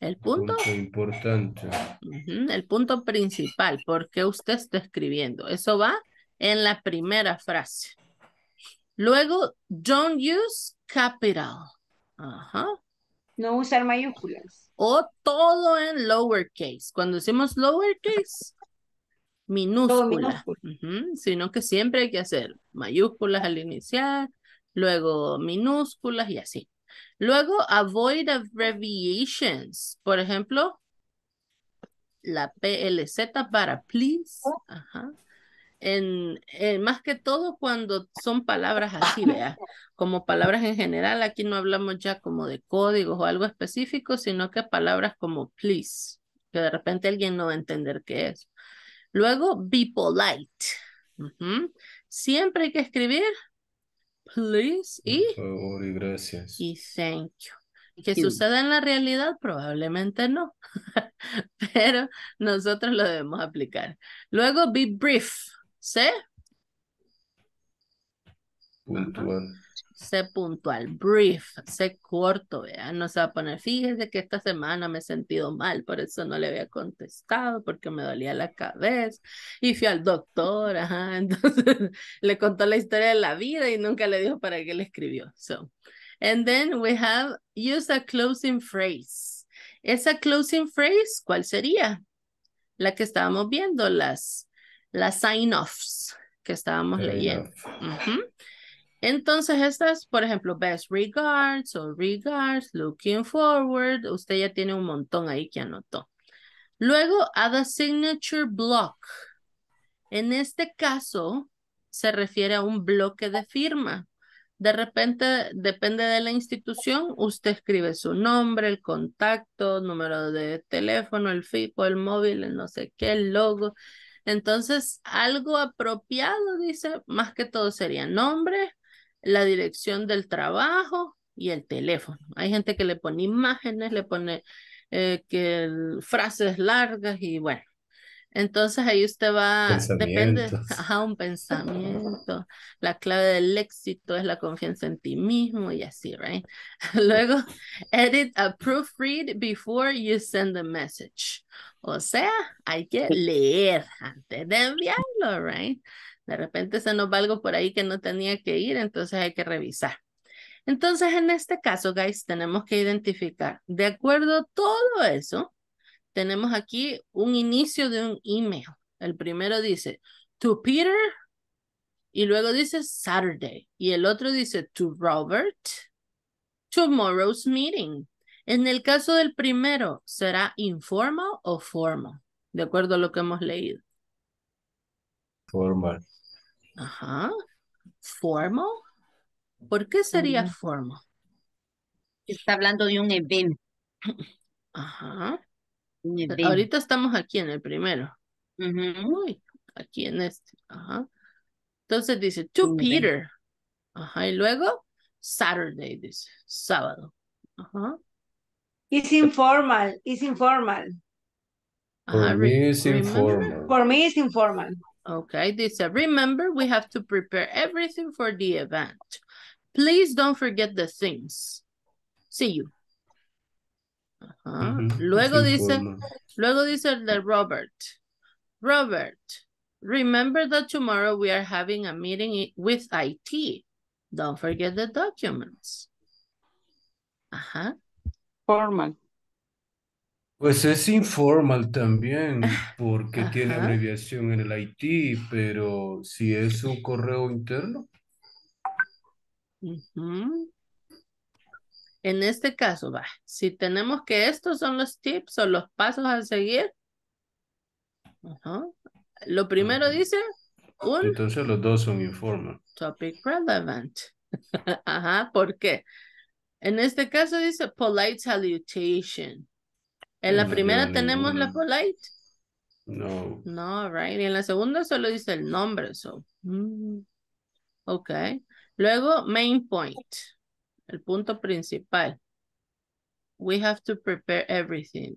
El punto, Punto importante. el punto principal, ¿por qué usted está escribiendo? Eso va en la primera frase. Luego, don't use capital. Ajá. No usar mayúsculas. O todo en lowercase. Cuando decimos lowercase, minúscula. Sino que siempre hay que hacer mayúsculas al iniciar, luego minúsculas y así. Luego, avoid abbreviations. Por ejemplo, la PLZ para please. Ajá. En, en más que todo cuando son palabras así, vea, como palabras en general, aquí no hablamos ya como de códigos o algo específico, sino que palabras como please, que de repente alguien no va a entender qué es. Luego, be polite. Siempre hay que escribir please y, Por favor y gracias. y thank you. ¿Que suceda en la realidad? Probablemente no, pero nosotros lo debemos aplicar. Luego, be brief. ¿Sí? Puntual. Sé puntual, brief, sé corto, vea, no se va a poner, fíjese que esta semana me he sentido mal, por eso no le había contestado, porque me dolía la cabeza, y fui al doctor, ajá, entonces le contó la historia de la vida y nunca le dijo para qué le escribió, so. And then we have, use a closing phrase. Esa closing phrase, ¿cuál sería? La que estábamos viendo, las, las sign-offs que estábamos Fair leyendo. enough. Ujú. Entonces, estas, por ejemplo, best regards o regards, looking forward, usted ya tiene un montón ahí que anotó. Luego, add a signature block. En este caso, se refiere a un bloque de firma. De repente, depende de la institución, usted escribe su nombre, el contacto, número de teléfono, el fijo, el móvil, el no sé qué, el logo. Entonces, algo apropiado, dice, más que todo sería nombre, la dirección del trabajo y el teléfono. Hay gente que le pone imágenes, le pone eh, que frases largas y bueno. Entonces ahí usted va, depende, ajá, un pensamiento. La clave del éxito es la confianza en ti mismo y así, right? Luego, edit a proofread before you send the message. O sea, hay que leer antes de enviarlo, right? De repente se nos va algo por ahí que no tenía que ir, entonces hay que revisar. Entonces, en este caso, guys, tenemos que identificar, de acuerdo a todo eso, tenemos aquí un inicio de un email. El primero dice, to Peter, y luego dice Saturday, y el otro dice, to Robert, tomorrow's meeting. En el caso del primero, ¿será informal o formal? De acuerdo a lo que hemos leído. Formal. Ajá. Formal. ¿Por qué sería Ujú. formal? Está hablando de un evento. Ajá. Ahorita estamos aquí en el primero. Ujú. Uy, aquí en este. Ajá. Entonces dice, to. Peter. Ajá. Y luego, Saturday, dice, sábado. Ajá. It's informal, it's informal. Ajá. For me it's informal. For me, it's informal. Okay, dice, remember, we have to prepare everything for the event. Please don't forget the things. See you. Ajá. Luego dice, luego dice el de Robert. Robert, remember that tomorrow we are having a meeting with IT. Don't forget the documents. Ajá. Formal. Pues es informal también, porque tiene abreviación en el IT, pero si es un correo interno, Ujú. En este caso, va, si tenemos que estos son los tips o los pasos a seguir, lo primero dice un entonces los dos son informal. topic relevant. Ajá, ¿por qué? En este caso dice polite salutation. En la No primera tenemos la polite. No, No, right. Y en la segunda solo dice el nombre, so. mm, Ok. Luego, main point. El punto principal. We have to prepare everything.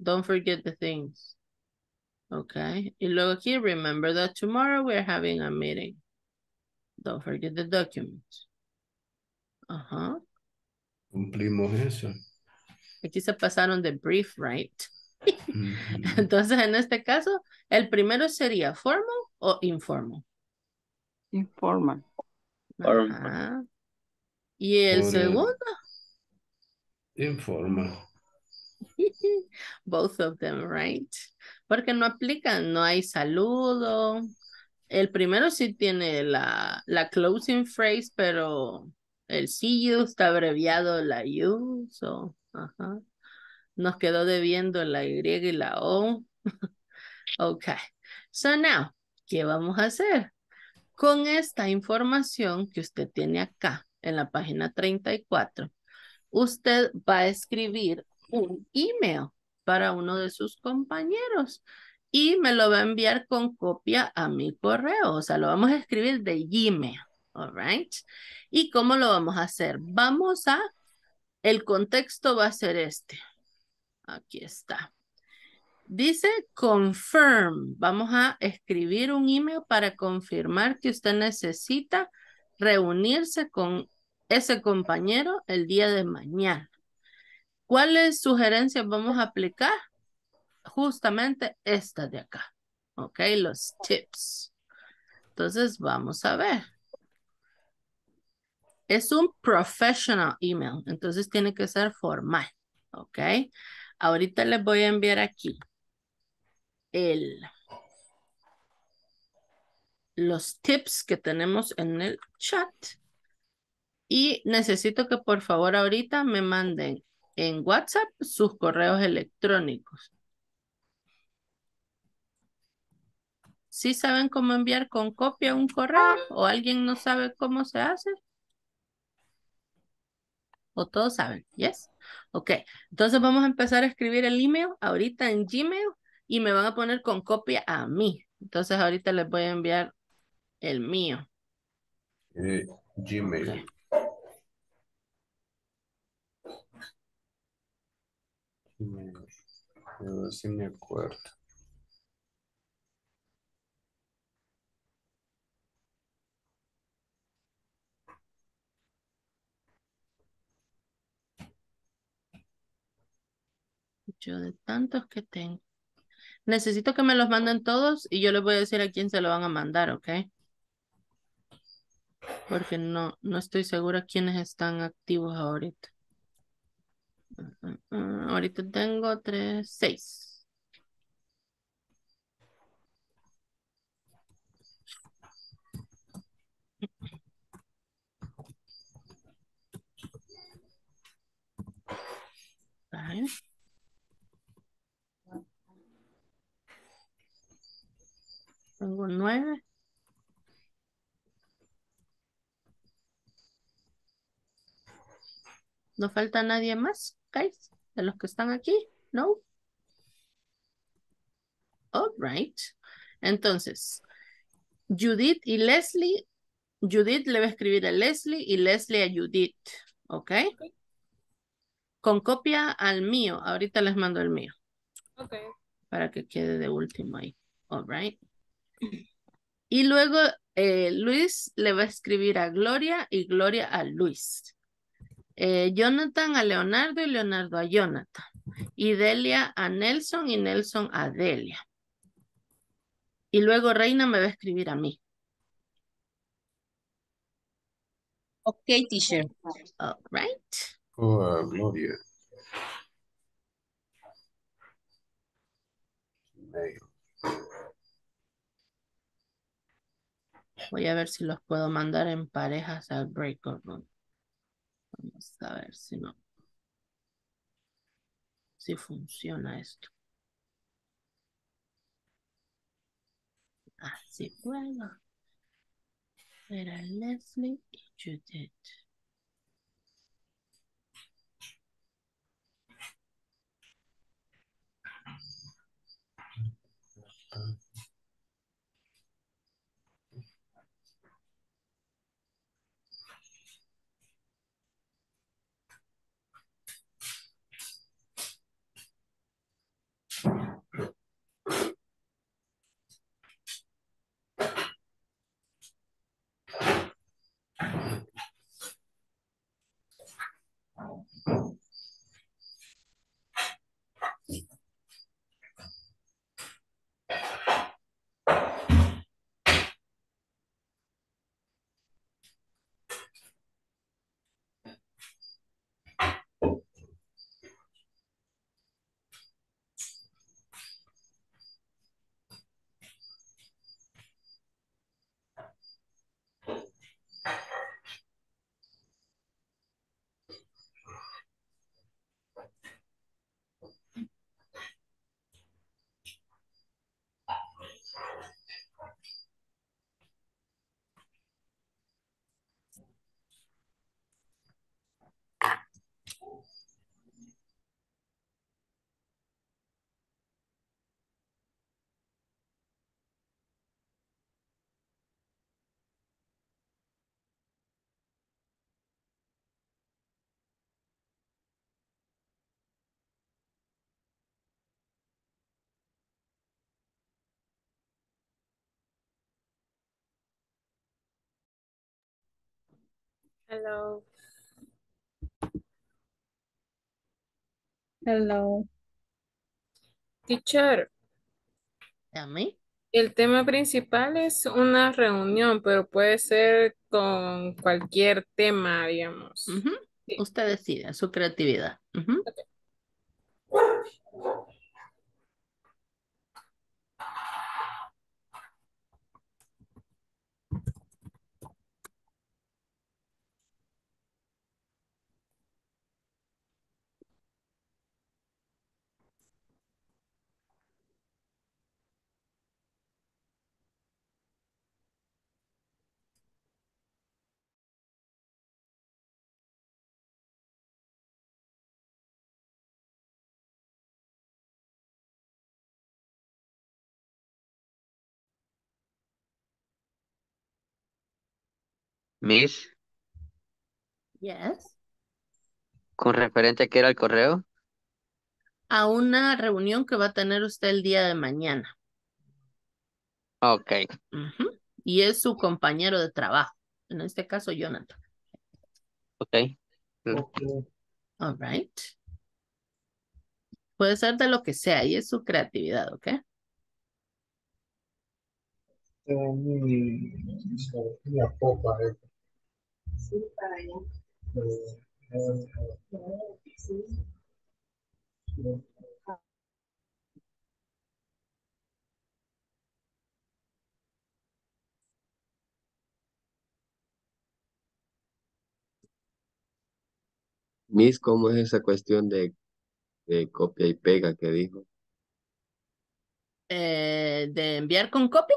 Don't forget the things. Okay. Y luego aquí, remember that tomorrow we're having a meeting. Don't forget the document. Ajá. Cumplimos eso. Aquí se pasaron de brief, right? Entonces, en este caso, el primero sería formal o informal. Informal. Ajá. Y el Por segundo, Informal. both of them, right? Porque no aplican, no hay saludo. El primero sí tiene la, la closing phrase, pero el see you está abreviado la you, so, ajá. Nos quedó debiendo la Y y la O. ok. So now, ¿qué vamos a hacer? Con esta información que usted tiene acá en la página 34, usted va a escribir un email para uno de sus compañeros y me lo va a enviar con copia a mi correo. O sea, lo vamos a escribir de Gmail. All right. ¿Y cómo lo vamos a hacer? Vamos a, el contexto va a ser este. Aquí está. Dice confirm. Vamos a escribir un email para confirmar que usted necesita reunirse con ese compañero el día de mañana. ¿Cuáles sugerencias vamos a aplicar? Justamente esta de acá. Ok, los tips. Entonces vamos a ver. Es un professional email, entonces tiene que ser formal. Ok. Ahorita les voy a enviar aquí el, los tips que tenemos en el chat. Y necesito que por favor ahorita me manden en WhatsApp sus correos electrónicos. ¿Sí saben cómo enviar con copia un correo? ¿O alguien no sabe cómo se hace? ¿O todos saben? ¿Yes? Ok. Entonces vamos a empezar a escribir el email ahorita en Gmail y me van a poner con copia a mí. Entonces ahorita les voy a enviar el mío. Eh, Gmail. Gmail. Yo sí me acuerdo. Yo de tantos que tengo. Necesito que me los manden todos y yo les voy a decir a quién se lo van a mandar, ¿ok? Porque no, no estoy segura quiénes están activos ahorita. Mm, mm, mm, Ahorita tengo tres, seis. Tengo nueve. ¿No falta nadie más, guys? De los que están aquí, ¿no? All right. Entonces, Judith y Leslie. Judith le va a escribir a Leslie y Leslie a Judith. ¿Ok? Con copia al mío. Ahorita les mando el mío. Ok. Para que quede de último ahí. All right. Y luego eh, Luis le va a escribir a Gloria y Gloria a Luis. Eh, Jonathan a Leonardo y Leonardo a Jonathan. Y Delia a Nelson y Nelson a Delia. Y luego Reina me va a escribir a mí. Ok, teacher. All right. Oh, Gloria. Voy a ver si los puedo mandar en parejas al breakout room. Vamos a ver si no. Si funciona esto. Así puedo. Era Leslie y Judith. Uh -huh. Hello. Hello. Teacher, Yummy. el tema principal es una reunión, pero puede ser con cualquier tema, digamos. Ujú. Usted decide, su creatividad. Ujú. Miss, Yes. con referente a qué era el correo. A una reunión que va a tener usted el día de mañana. Ok, Ujú. Y es su compañero de trabajo. En este caso, Jonathan. ok. Mm, All right. Puede ser de lo que sea y es su creatividad, ¿ok? Miss, ¿cómo es esa cuestión de, de copia y pega que dijo? Eh, ¿de enviar con copia?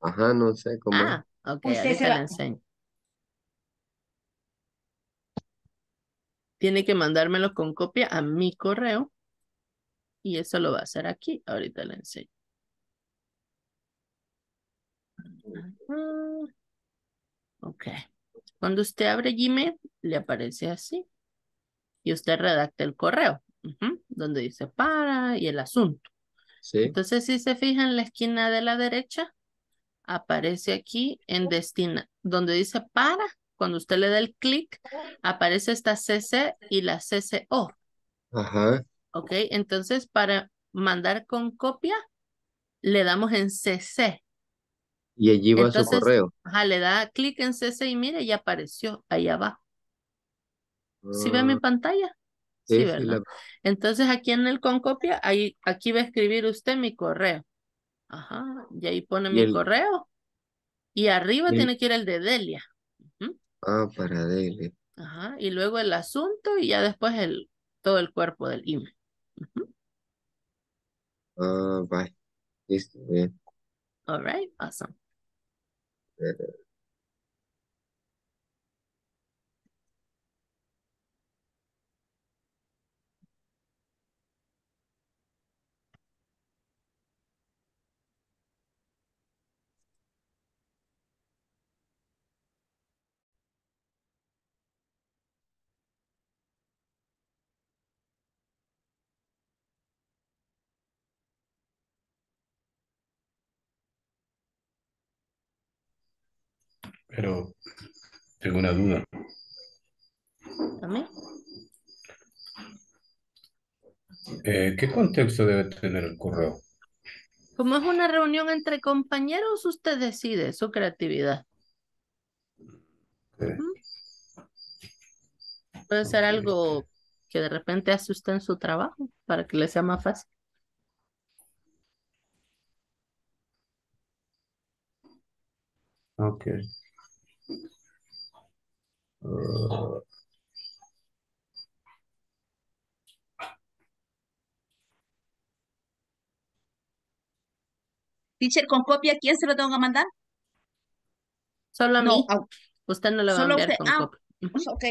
Ajá, no sé cómo es. Ah, ok, Usted se ahorita va- le enseño. Tiene que mandármelo con copia a mi correo y eso lo va a hacer aquí. Ahorita le enseño. Ok. Cuando usted abre Gmail, le aparece así. Y usted redacta el correo, donde dice para y el asunto. Sí. Entonces, si se fija en la esquina de la derecha, aparece aquí en destina, donde dice para, cuando usted le da el clic, aparece esta CC y la CCO. Ajá. ¿Ok? Entonces, para mandar con copia, le damos en CC. Y allí va su correo. ajá, le da clic en CC y mire, ya apareció ahí abajo. ¿Sí ve mi Ah, pantalla? sí, ¿verdad? la- Entonces, aquí en el con copia, ahí, aquí va a escribir usted mi correo. Ajá, y ahí pone y mi el, correo. Y arriba el- tiene que ir el de Delia. Ah, para Dele. Ajá, y luego el asunto y ya después el, todo el cuerpo del email. Ah, va. Listo, bien. All right, awesome Pero tengo una duda. ¿A mí? Eh, ¿qué contexto debe tener el correo? Como es una reunión entre compañeros, usted decide su creatividad. Puede ser algo que de repente hace usted en su trabajo para que le sea más fácil. ok. Ah, Teacher, con copia, ¿a quién se lo tengo que mandar? Solo a No, mí. a- Usted no le va a solo a enviar usted. con Ah, copia. Ok.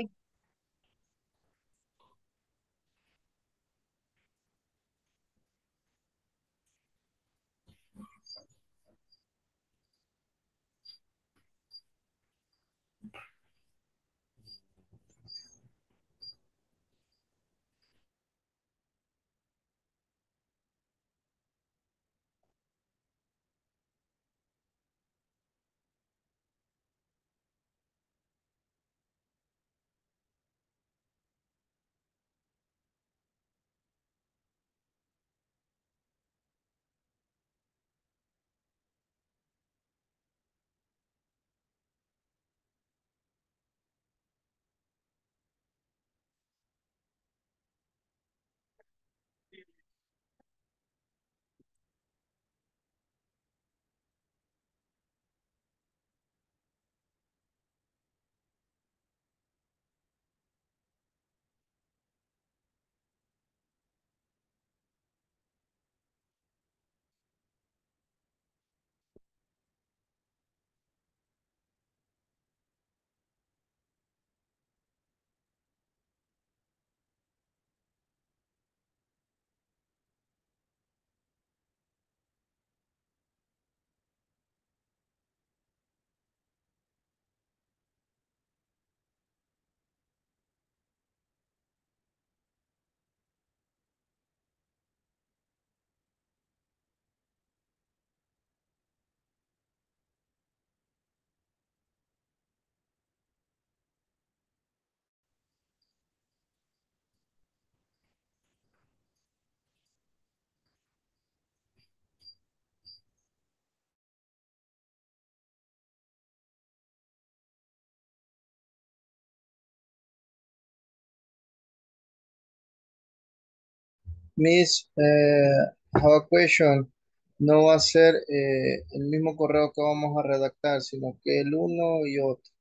Miss, eh, have a question. No va a ser eh, el mismo correo que vamos a redactar, sino que el uno y otro.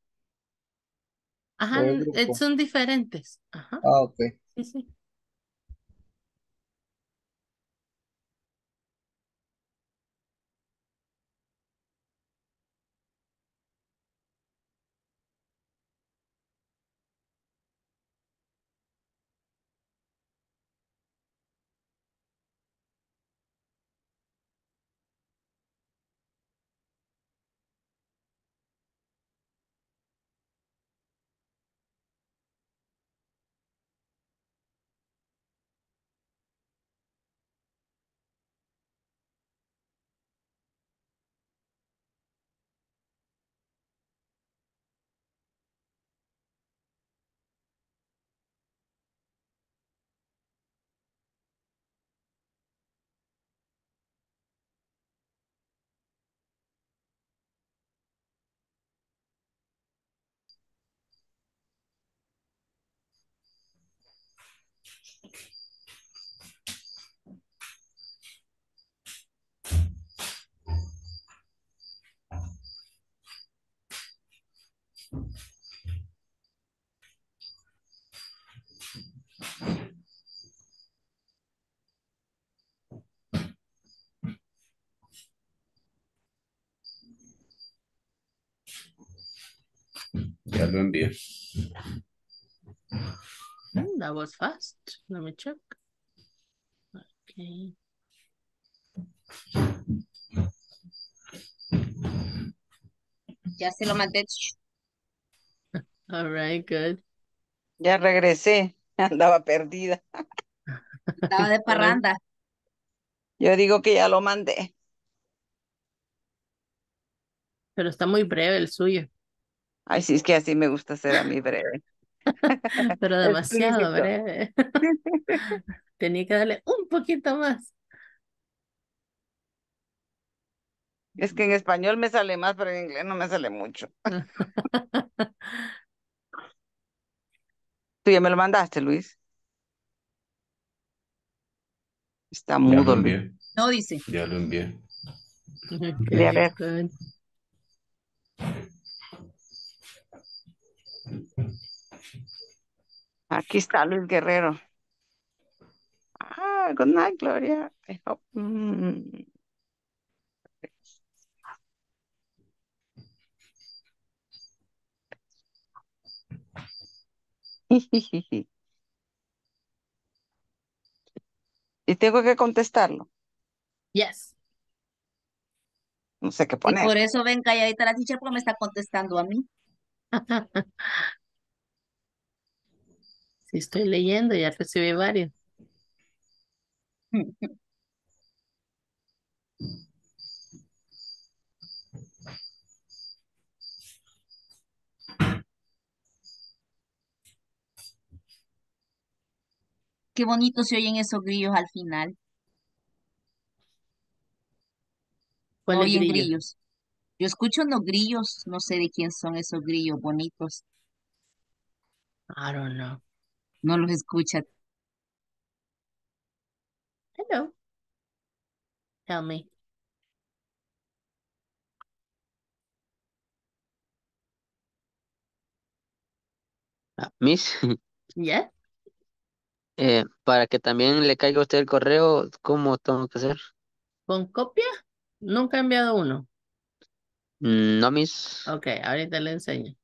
Ajá, eh, son diferentes. Ajá, Ah, ok. sí, sí. Ya lo. Mm, That was fast. Let me check. Okay. Ya se lo mandé. All right, good. Ya regresé, andaba perdida. Estaba de parranda. Yo digo que ya lo mandé. Pero está muy breve el suyo, Ay, sí, es que así me gusta ser a mí breve. pero demasiado breve. Tenía que darle un poquito más. Es que en español me sale más, pero en inglés no me sale mucho. ¿Tú ya me lo mandaste, Luis? Está mudo, Luis. envié. No dice. Ya lo envié. Quería Okay, ver. good. Aquí está Luis Guerrero. Ah, good night, Gloria. I hope- Mm. Y tengo que contestarlo. Yes. No sé qué Y poner. por eso ven calladita la teacher porque me está contestando a mí. Sí, estoy leyendo, ya recibí varios. Qué bonito se oyen esos grillos al final. ¿Cuáles oyen grillos? grillos. Yo escucho unos grillos, no sé de quién son esos grillos bonitos. I don't know. No los escucha. Hello. Tell me. Ah, Miss, Yeah. eh, para que también le caiga a usted el correo, ¿cómo tengo que hacer? ¿Con copia? Nunca he enviado uno. Mm, No, Miss. Ok, ahorita le enseño.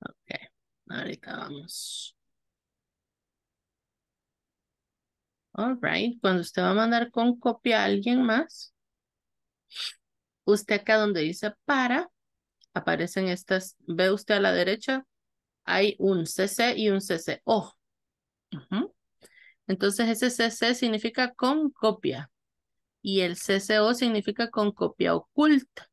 Ok, ahorita vamos. All right, cuando usted va a mandar con copia a alguien más, usted acá donde dice para, aparecen estas, ve usted a la derecha, hay un CC y un CCO. Entonces ese CC significa con copia y el CCO significa con copia oculta.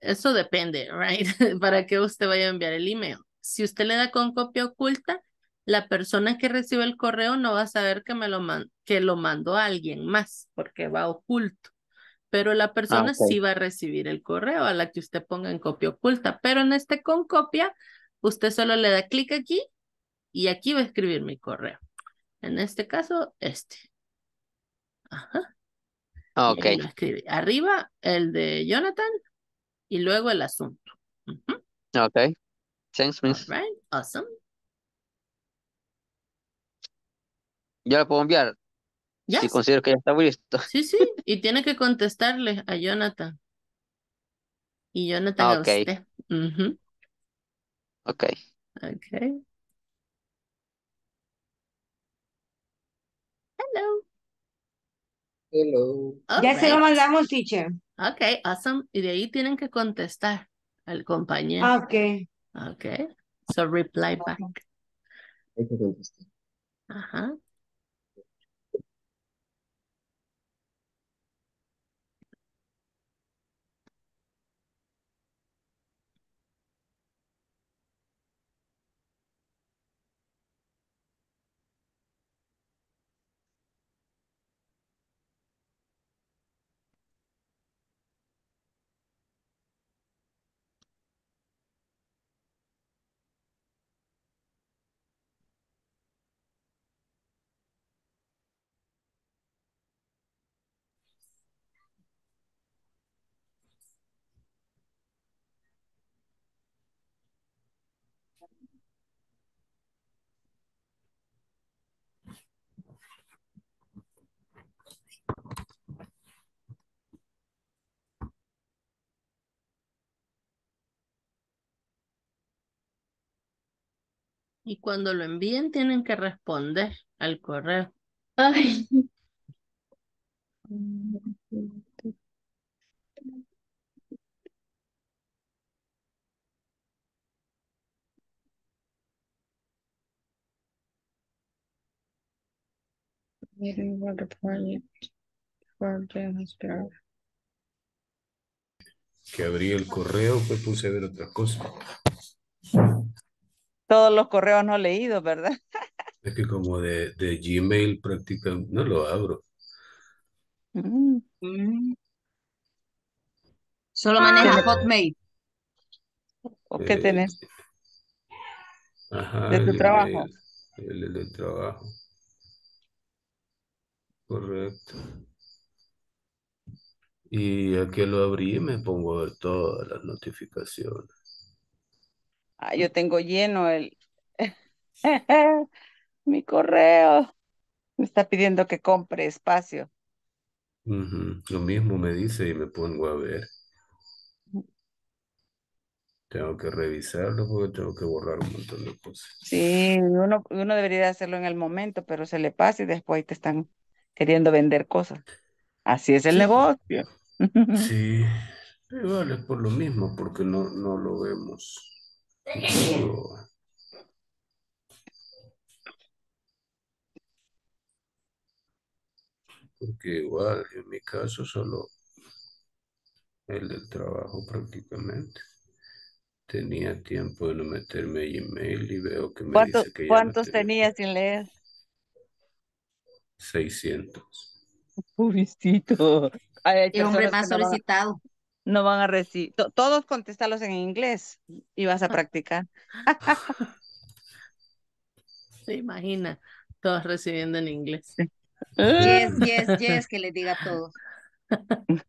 Eso depende, right? Para que usted vaya a enviar el email. Si usted le da con copia oculta, la persona que recibe el correo no va a saber que, me lo, man- que lo mandó a alguien más porque va oculto. pero la persona ok. sí va a recibir el correo a la que usted ponga en copia oculta. Pero en este con copia, usted solo le da clic aquí y aquí va a escribir mi correo. En este caso, este. Ajá. Ok. Arriba el de Jonathan y luego el asunto. Ujú. Ok. Thanks, miss. All right, awesome. Yo lo puedo enviar si Yes. considero que ya está listo. Sí, sí, y tiene que contestarle a Jonathan. Y Jonathan a Ok. usted. Ujú. Ok. Okay. Hello. Hello. All Ya se lo mandamos, teacher. Okay, awesome. Y de ahí tienen que contestar al compañero. Ah, ok. Okay. So reply back. Hay que contestar. Ajá. Y cuando lo envíen tienen que responder al correo. Ay. Waiting for the project for the hospital. Que abrí el correo, pues puse a ver otra cosa. Todos los correos no leídos, ¿verdad? Es que como de, de Gmail prácticamente no lo abro. Mm. Mm. Solo maneja Hotmail. ¿O qué Eh, tenés? Ajá, ¿De tu el trabajo? el, el del trabajo. Correcto. Y a que lo abrí me pongo a ver todas las notificaciones. Ah, yo tengo lleno el... Mi correo. Me está pidiendo que compre espacio. Lo mismo me dice y me pongo a ver. Tengo que revisarlo porque tengo que borrar un montón de cosas. Sí, uno, uno debería hacerlo en el momento, pero se le pasa y después te están queriendo vender cosas. Así es el Sí, negocio. sí, igual es por lo mismo, porque no, no lo vemos. Porque igual, en mi caso, solo el del trabajo prácticamente. Tenía tiempo de no meterme a Gmail y veo que me ¿Cuánto- dice que ya no ¿Cuántos tengo tenías sin leer? 600. Pobrecito. Hay El hombre más no solicitado. No van a recibir. to- Todos contestarlos en inglés y vas a practicar. Se imagina, todos recibiendo en inglés. Yes, yes, yes, que les diga a todos.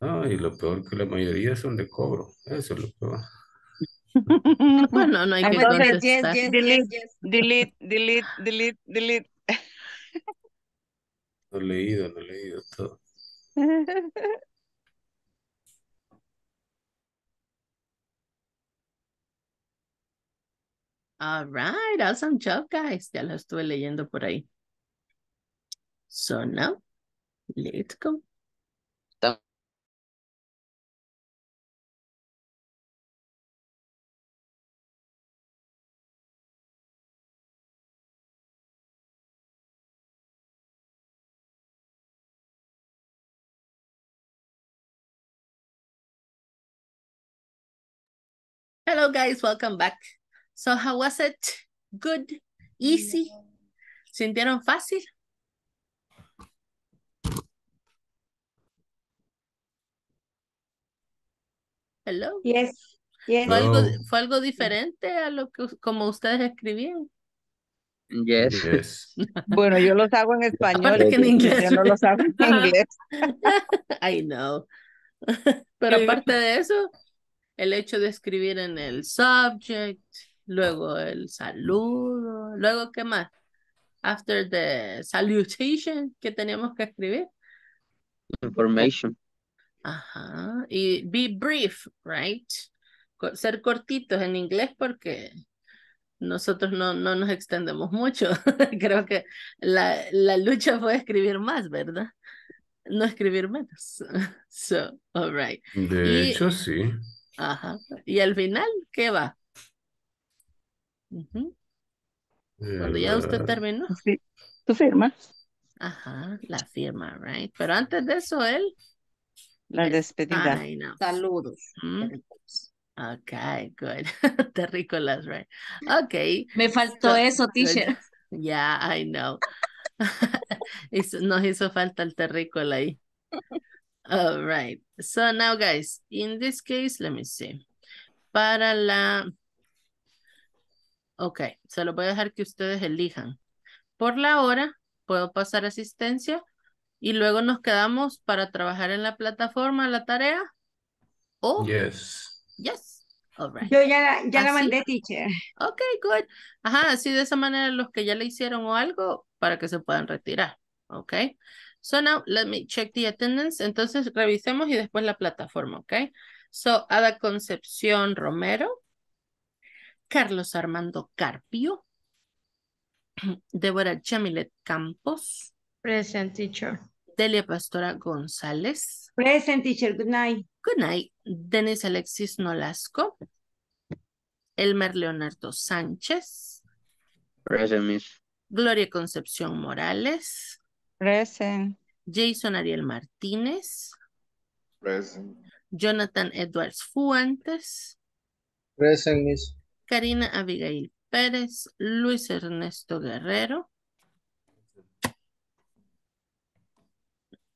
Ah, y lo peor que la mayoría son de cobro. Eso es lo peor. Bueno, no hay que Entonces, yes, contestar. yes, delete, yes, yes. delete, delete, delete, delete. No he leído, no he leído todo. All right, awesome job, guys. Ya lo estuve leyendo por ahí. So now, let's go. Hello, guys. Welcome back. So how was it? Good? Easy? ¿Sintieron fácil? Hello. Yes. yes. ¿Fue, algo, diferente a lo que como ustedes escribían? Yes. Bueno, yo los hago en español. Que en inglés. Yo no los hago en inglés. I know. Pero aparte de eso, el hecho de escribir en el subject, luego el saludo, luego ¿qué más? After the salutation que teníamos que escribir. Information. Ajá. Y be brief, right? Ser cortitos en inglés porque nosotros no, no nos extendemos mucho. Creo que la, la lucha fue escribir más, ¿verdad? No escribir menos. So, all right. De Y- hecho, sí. Ajá. Y al final, ¿qué va? Ujú. Cuando ya usted terminó. Sí. ¿Tú firmas? Ajá, la firma, right? Pero antes de eso, él. La despedida. Ay, no. Saludos. Mm. Okay, good. Terrícolas, right? Okay. Me faltó So- eso, teacher. Yeah, I know. Nos hizo falta el terrícola ahí. All right. So now, guys, in this case, let me see. Para la... Ok, se lo voy a dejar que ustedes elijan. Por la hora, puedo pasar asistencia y luego nos quedamos para trabajar en la plataforma, la tarea. O, yes. yes. All right. Yo ya, la- ya la mandé, teacher. Ok, good. Ajá, así de esa manera los que ya le hicieron o algo para que se puedan retirar. Ok. So now let me check the attendance. Entonces revisemos y después la plataforma. Ok. So Ada Concepción Romero. Carlos Armando Carpio. Débora Chamilet Campos. Present teacher. Delia Pastora González. Present, teacher. Good night. Good night. Denis Alexis Nolasco. Elmer Leonardo Sánchez. Present, miss. Gloria Concepción Morales. Present. Jason Ariel Martínez. Present. Jonathan Edwards Fuentes. Present, miss. Karina Abigail Pérez. Luis Ernesto Guerrero.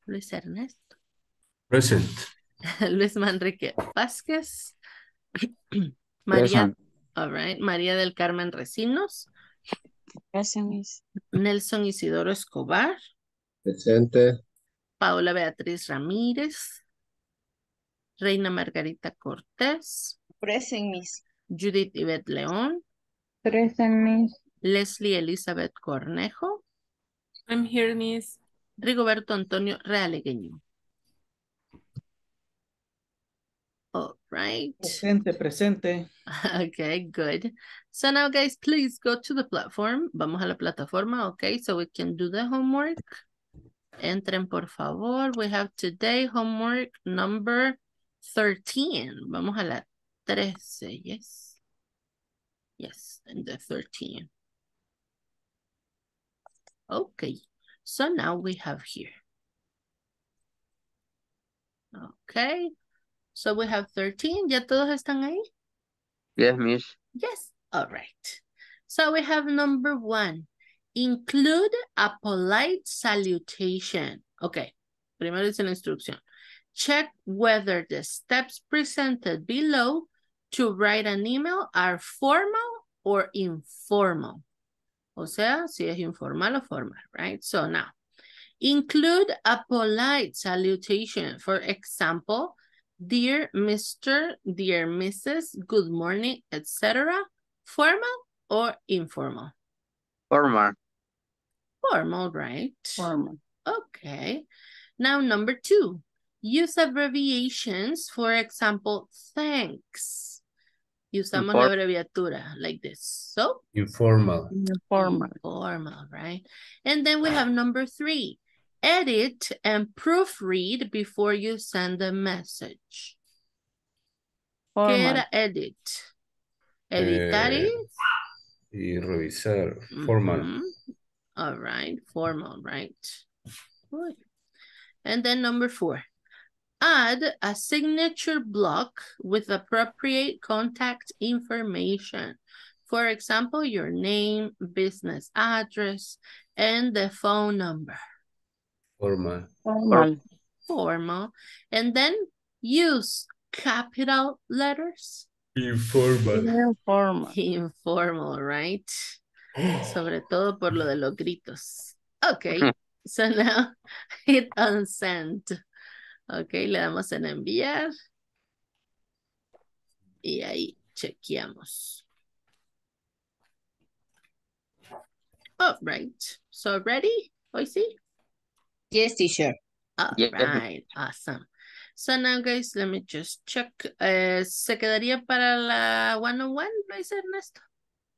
Luis Ernesto. Present. Luis Manrique Vázquez. María, all right. María del Carmen Recinos. Present, miss. Nelson Isidoro Escobar. Presente. Paola Beatriz Ramírez. Reina Margarita Cortés. Present, miss. Judith Ivette León. Present, miss. Leslie Elizabeth Cornejo. I'm here, miss. Rigoberto Antonio Realegueño. All right. Presente, presente. Okay, good. So now, guys, please go to the platform. Vamos a la plataforma, okay, so we can do the homework. Entren, por favor. We have today homework number 13. Vamos a la 13, yes. Yes, and the 13. Okay, so now we have here. Okay, so we have 13. ¿Ya todos están ahí? Yes, miss. Yes, all right. So we have number one. Include a polite salutation. Okay, primero dice la instrucción. Check whether the steps presented below to write an email are formal or informal. O sea, si es informal o formal, right? So now, include a polite salutation. For example, dear Mr., dear Mrs., good morning, etc. Formal or informal? Formal. Formal, right? Formal. Okay. Now, number two, use abbreviations. For example, thanks. Usamos la Inform- abreviatura like this. So, Informal. Informal. Formal, right? And then we have number three. Edit and proofread before you send a message. ¿Qué Formal. era edit? Editar Eh, is? Y revisar. Formal. Mhm. All right, formal, right? Good. And then number four. Add a signature block with appropriate contact information. For example, your name, business address, and the phone number. Formal. Formal. Formal. And then use capital letters? Informal. Informal. Informal, right? Sobre todo por lo de los gritos. Okay, so now hit on send. Okay, le damos en enviar. Y ahí chequeamos. All right, so ready, Hoy sí? Yes, teacher. All Yeah. right, awesome. So now, guys, let me just check. Eh, ¿Se quedaría para la 101, Luis Ernesto?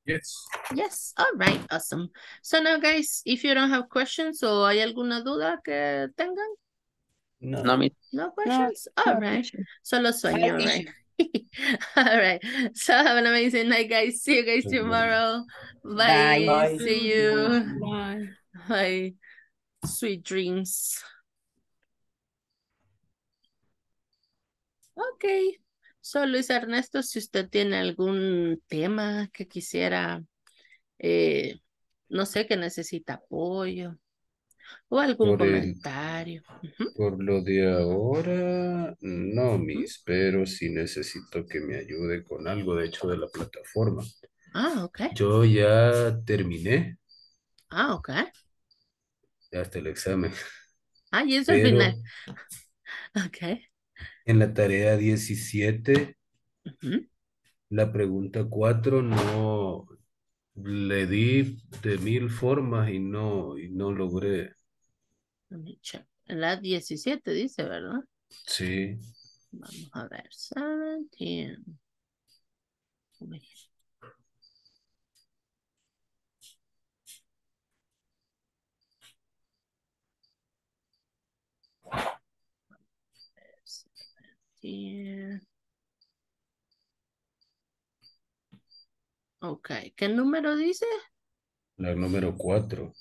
Yes. Yes, all right, awesome. So now, guys, if you don't have questions o hay alguna duda que tengan, No. No, mi- no questions? all no, right. Solo sueño, all right? all right. So have an amazing night, guys. See you guys tomorrow. Bye. Bye. See you. Bye. Bye. Sweet dreams. Ok. So, Luis Ernesto, si usted tiene algún tema que quisiera, eh, no sé, que necesita apoyo o algún Por comentario. Por lo de ahora, no, mis, pero sí necesito que me ayude con algo, de hecho, de la plataforma. Ah, ok. Yo ya terminé Ah, ok. hasta el examen, Ah, y eso al final. Ok. en la tarea 17, Ujú. la pregunta 4 no le di de mil formas y no, y no logré. La 17 dice, ¿verdad? Sí, Vamos a ver. 17. Uy. Ok, ¿qué número dice? la número 4,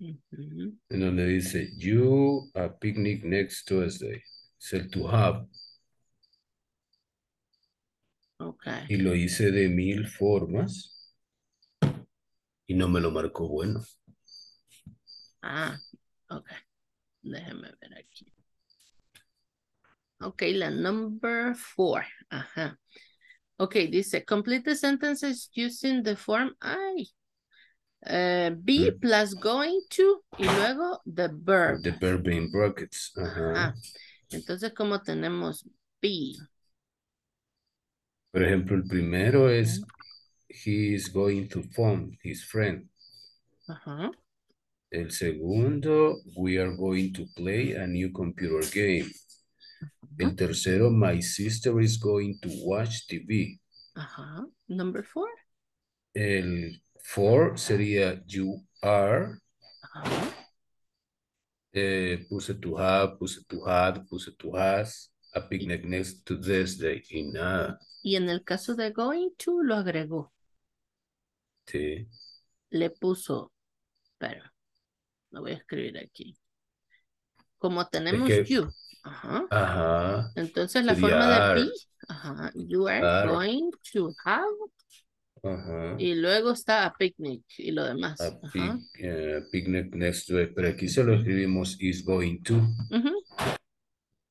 Ujú. en donde dice, you a picnic next Tuesday. Es el to have. Ok, Y lo hice de mil formas y no me lo marcó bueno. ah, ok. Déjeme ver aquí. Ok, la number four. Ajá. Ok, dice, complete the sentences using the form I. Eh, be Mm. plus going to y luego the verb. The verb in brackets. Ajá. Ajá. Entonces, como tenemos be? Por ejemplo, el primero es he is going to phone his friend. Ajá. El segundo, we are going to play a new computer game. El tercero, my sister is going to watch TV. Ajá. Number four. El four sería you are. Ajá. Eh, puse to have, puse to had, puse to has. A picnic next to this day. Y nada. Y en el caso de going to, lo agregó. Sí. Le puso, pero, lo voy a escribir aquí. Como tenemos que- you. Ajá. Ajá. Entonces la forma de be, ajá, you are Are. going to have, Ajá. y luego está a picnic y lo demás. A Ajá. pic- eh, picnic next to it. Pero aquí se lo escribimos is going to.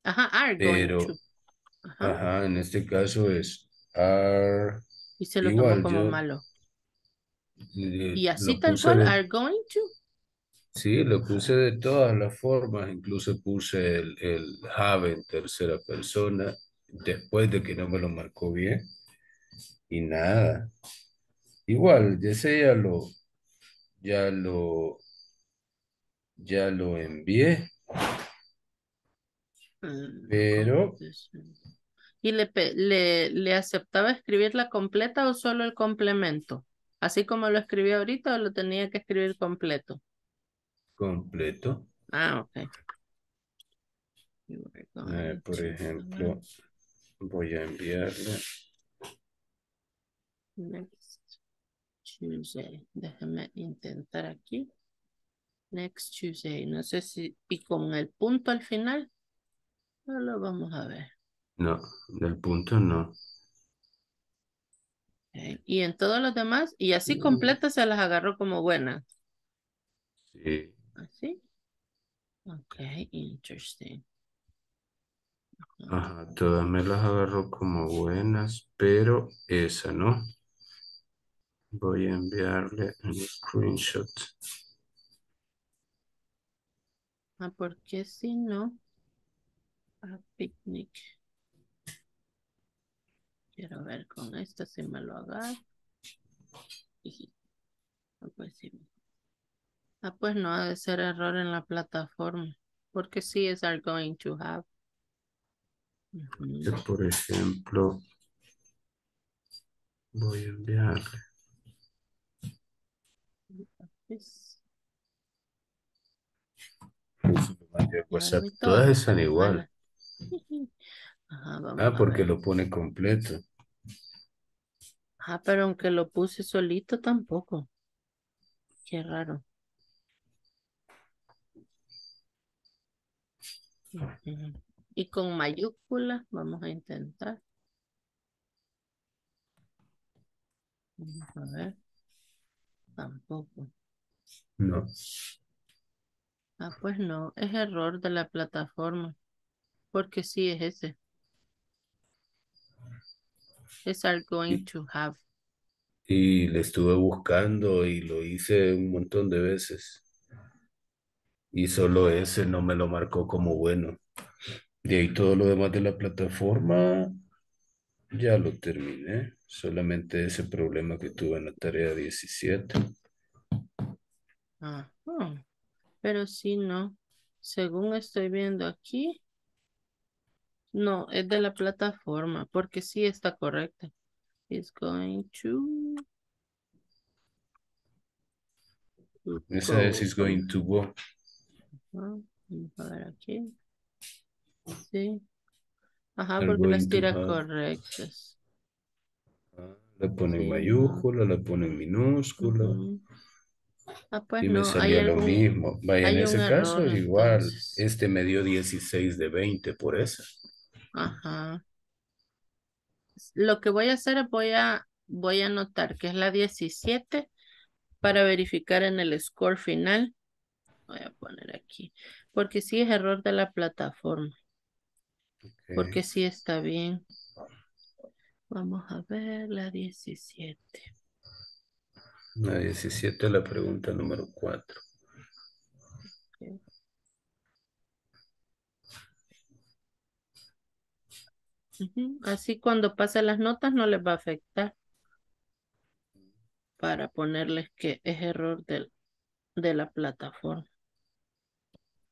Ajá, are going Pero, to. Ajá. ajá, en este caso es are. Y se lo igual, como yo- malo. Y así tal cual, are going to. Sí, lo puse de todas las formas, incluso puse el, el have en tercera persona, después de que no me lo marcó bien, y nada. Igual, ya sé, ya lo, ya lo, ya lo envié, Mm, pero ¿Y le, le, le aceptaba escribirla completa o solo el complemento? Así como lo escribí ahorita o lo tenía que escribir completo. Completo. Ah, ok. Por ejemplo, voy a enviarle. Next Tuesday. Déjeme intentar aquí. Next Tuesday. No sé si. Y con el punto al final. No lo vamos a ver. No, del punto no. Ok, Y en todos los demás. Y así completas se las agarró como buenas. Sí. Así. Ok, interesting. Ajá, todas me las agarró como buenas, pero esa no. Voy a enviarle un screenshot. Ah, porque si no? A picnic. Quiero ver con esta si me lo agarro. Ah, pues sí. Ah, pues no ha de ser error en la plataforma. Porque sí es are going to have. Ujú. Que, por ejemplo, voy a enviarle. Pues, a WhatsApp. Todas están igual. malas. Ajá, vamos Ah, porque lo pone completo. Ah, pero aunque lo puse solito tampoco. Qué raro. Y con mayúscula, vamos a intentar. Vamos a ver. Tampoco. No. Ah, pues no, es error de la plataforma. Porque sí es ese. Es are going to have. Y le estuve buscando y lo hice un montón de veces. Y solo ese no me lo marcó como bueno. De ahí todo lo demás de la plataforma ya lo terminé. Solamente ese problema que tuve en la tarea 17. Ajá. Pero sí, no. Según estoy viendo aquí, no, es de la plataforma, porque sí está correcta. It's going to Esa es is going to go. Vamos a ver aquí. Sí. Ajá, porque las tira have. correctas. La pone en Sí, no. mayúscula, la pone en minúscula. Ah, pues Y me hay salía lo algún, mismo. Vaya, en hay ese caso, error igual. entonces. Este me dio 16 de 20 por eso. Ajá. Lo que voy a hacer es voy a, voy a anotar que es la 17 para verificar en el score final. Voy a poner aquí. Porque sí es error de la plataforma. Porque sí está bien. Vamos a ver la 17. La 17, la pregunta número 4. Ok. Ujú, Así cuando pase las notas no les va a afectar para ponerles que es error del, de la plataforma.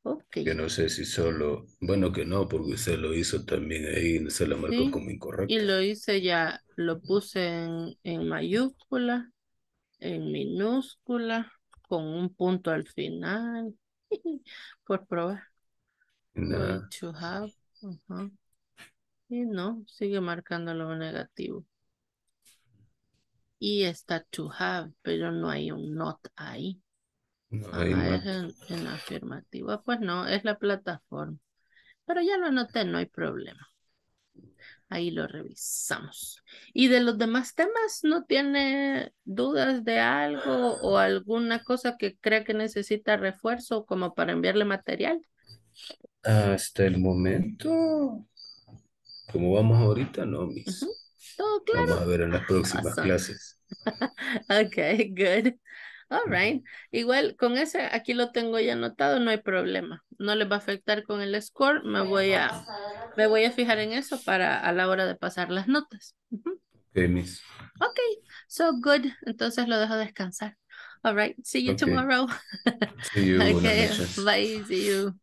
Ok. Que no sé si solo. Bueno, que no, porque usted lo hizo también ahí. Se la marcó Sí, como y incorrecta. lo hice ya, lo puse en, en mayúscula, en minúscula, con un punto al final, por probar. To have. Y no, sigue marcando lo negativo. Y está to have, pero no hay un not ahí. No Ajá, es en, en afirmativo. Ah, Pues no, es la plataforma. Pero ya lo anoté, no hay problema. Ahí lo revisamos. ¿Y de los demás temas no tiene dudas de algo o alguna cosa que cree que necesita refuerzo como para enviarle material? Hasta el momento, como vamos ahorita, no, Miss. Ujú, ¿Todo Vamos claro? a ver en las próximas Awesome. clases. Okay, good. All right. Igual con ese aquí lo tengo ya anotado, no hay problema. No les va a afectar con el score. Me voy a, me voy a fijar en eso para a la hora de pasar las notas. Miss. Okay, so good. Entonces lo dejo descansar. All right. See you tomorrow. See you. Okay. Bye. See you.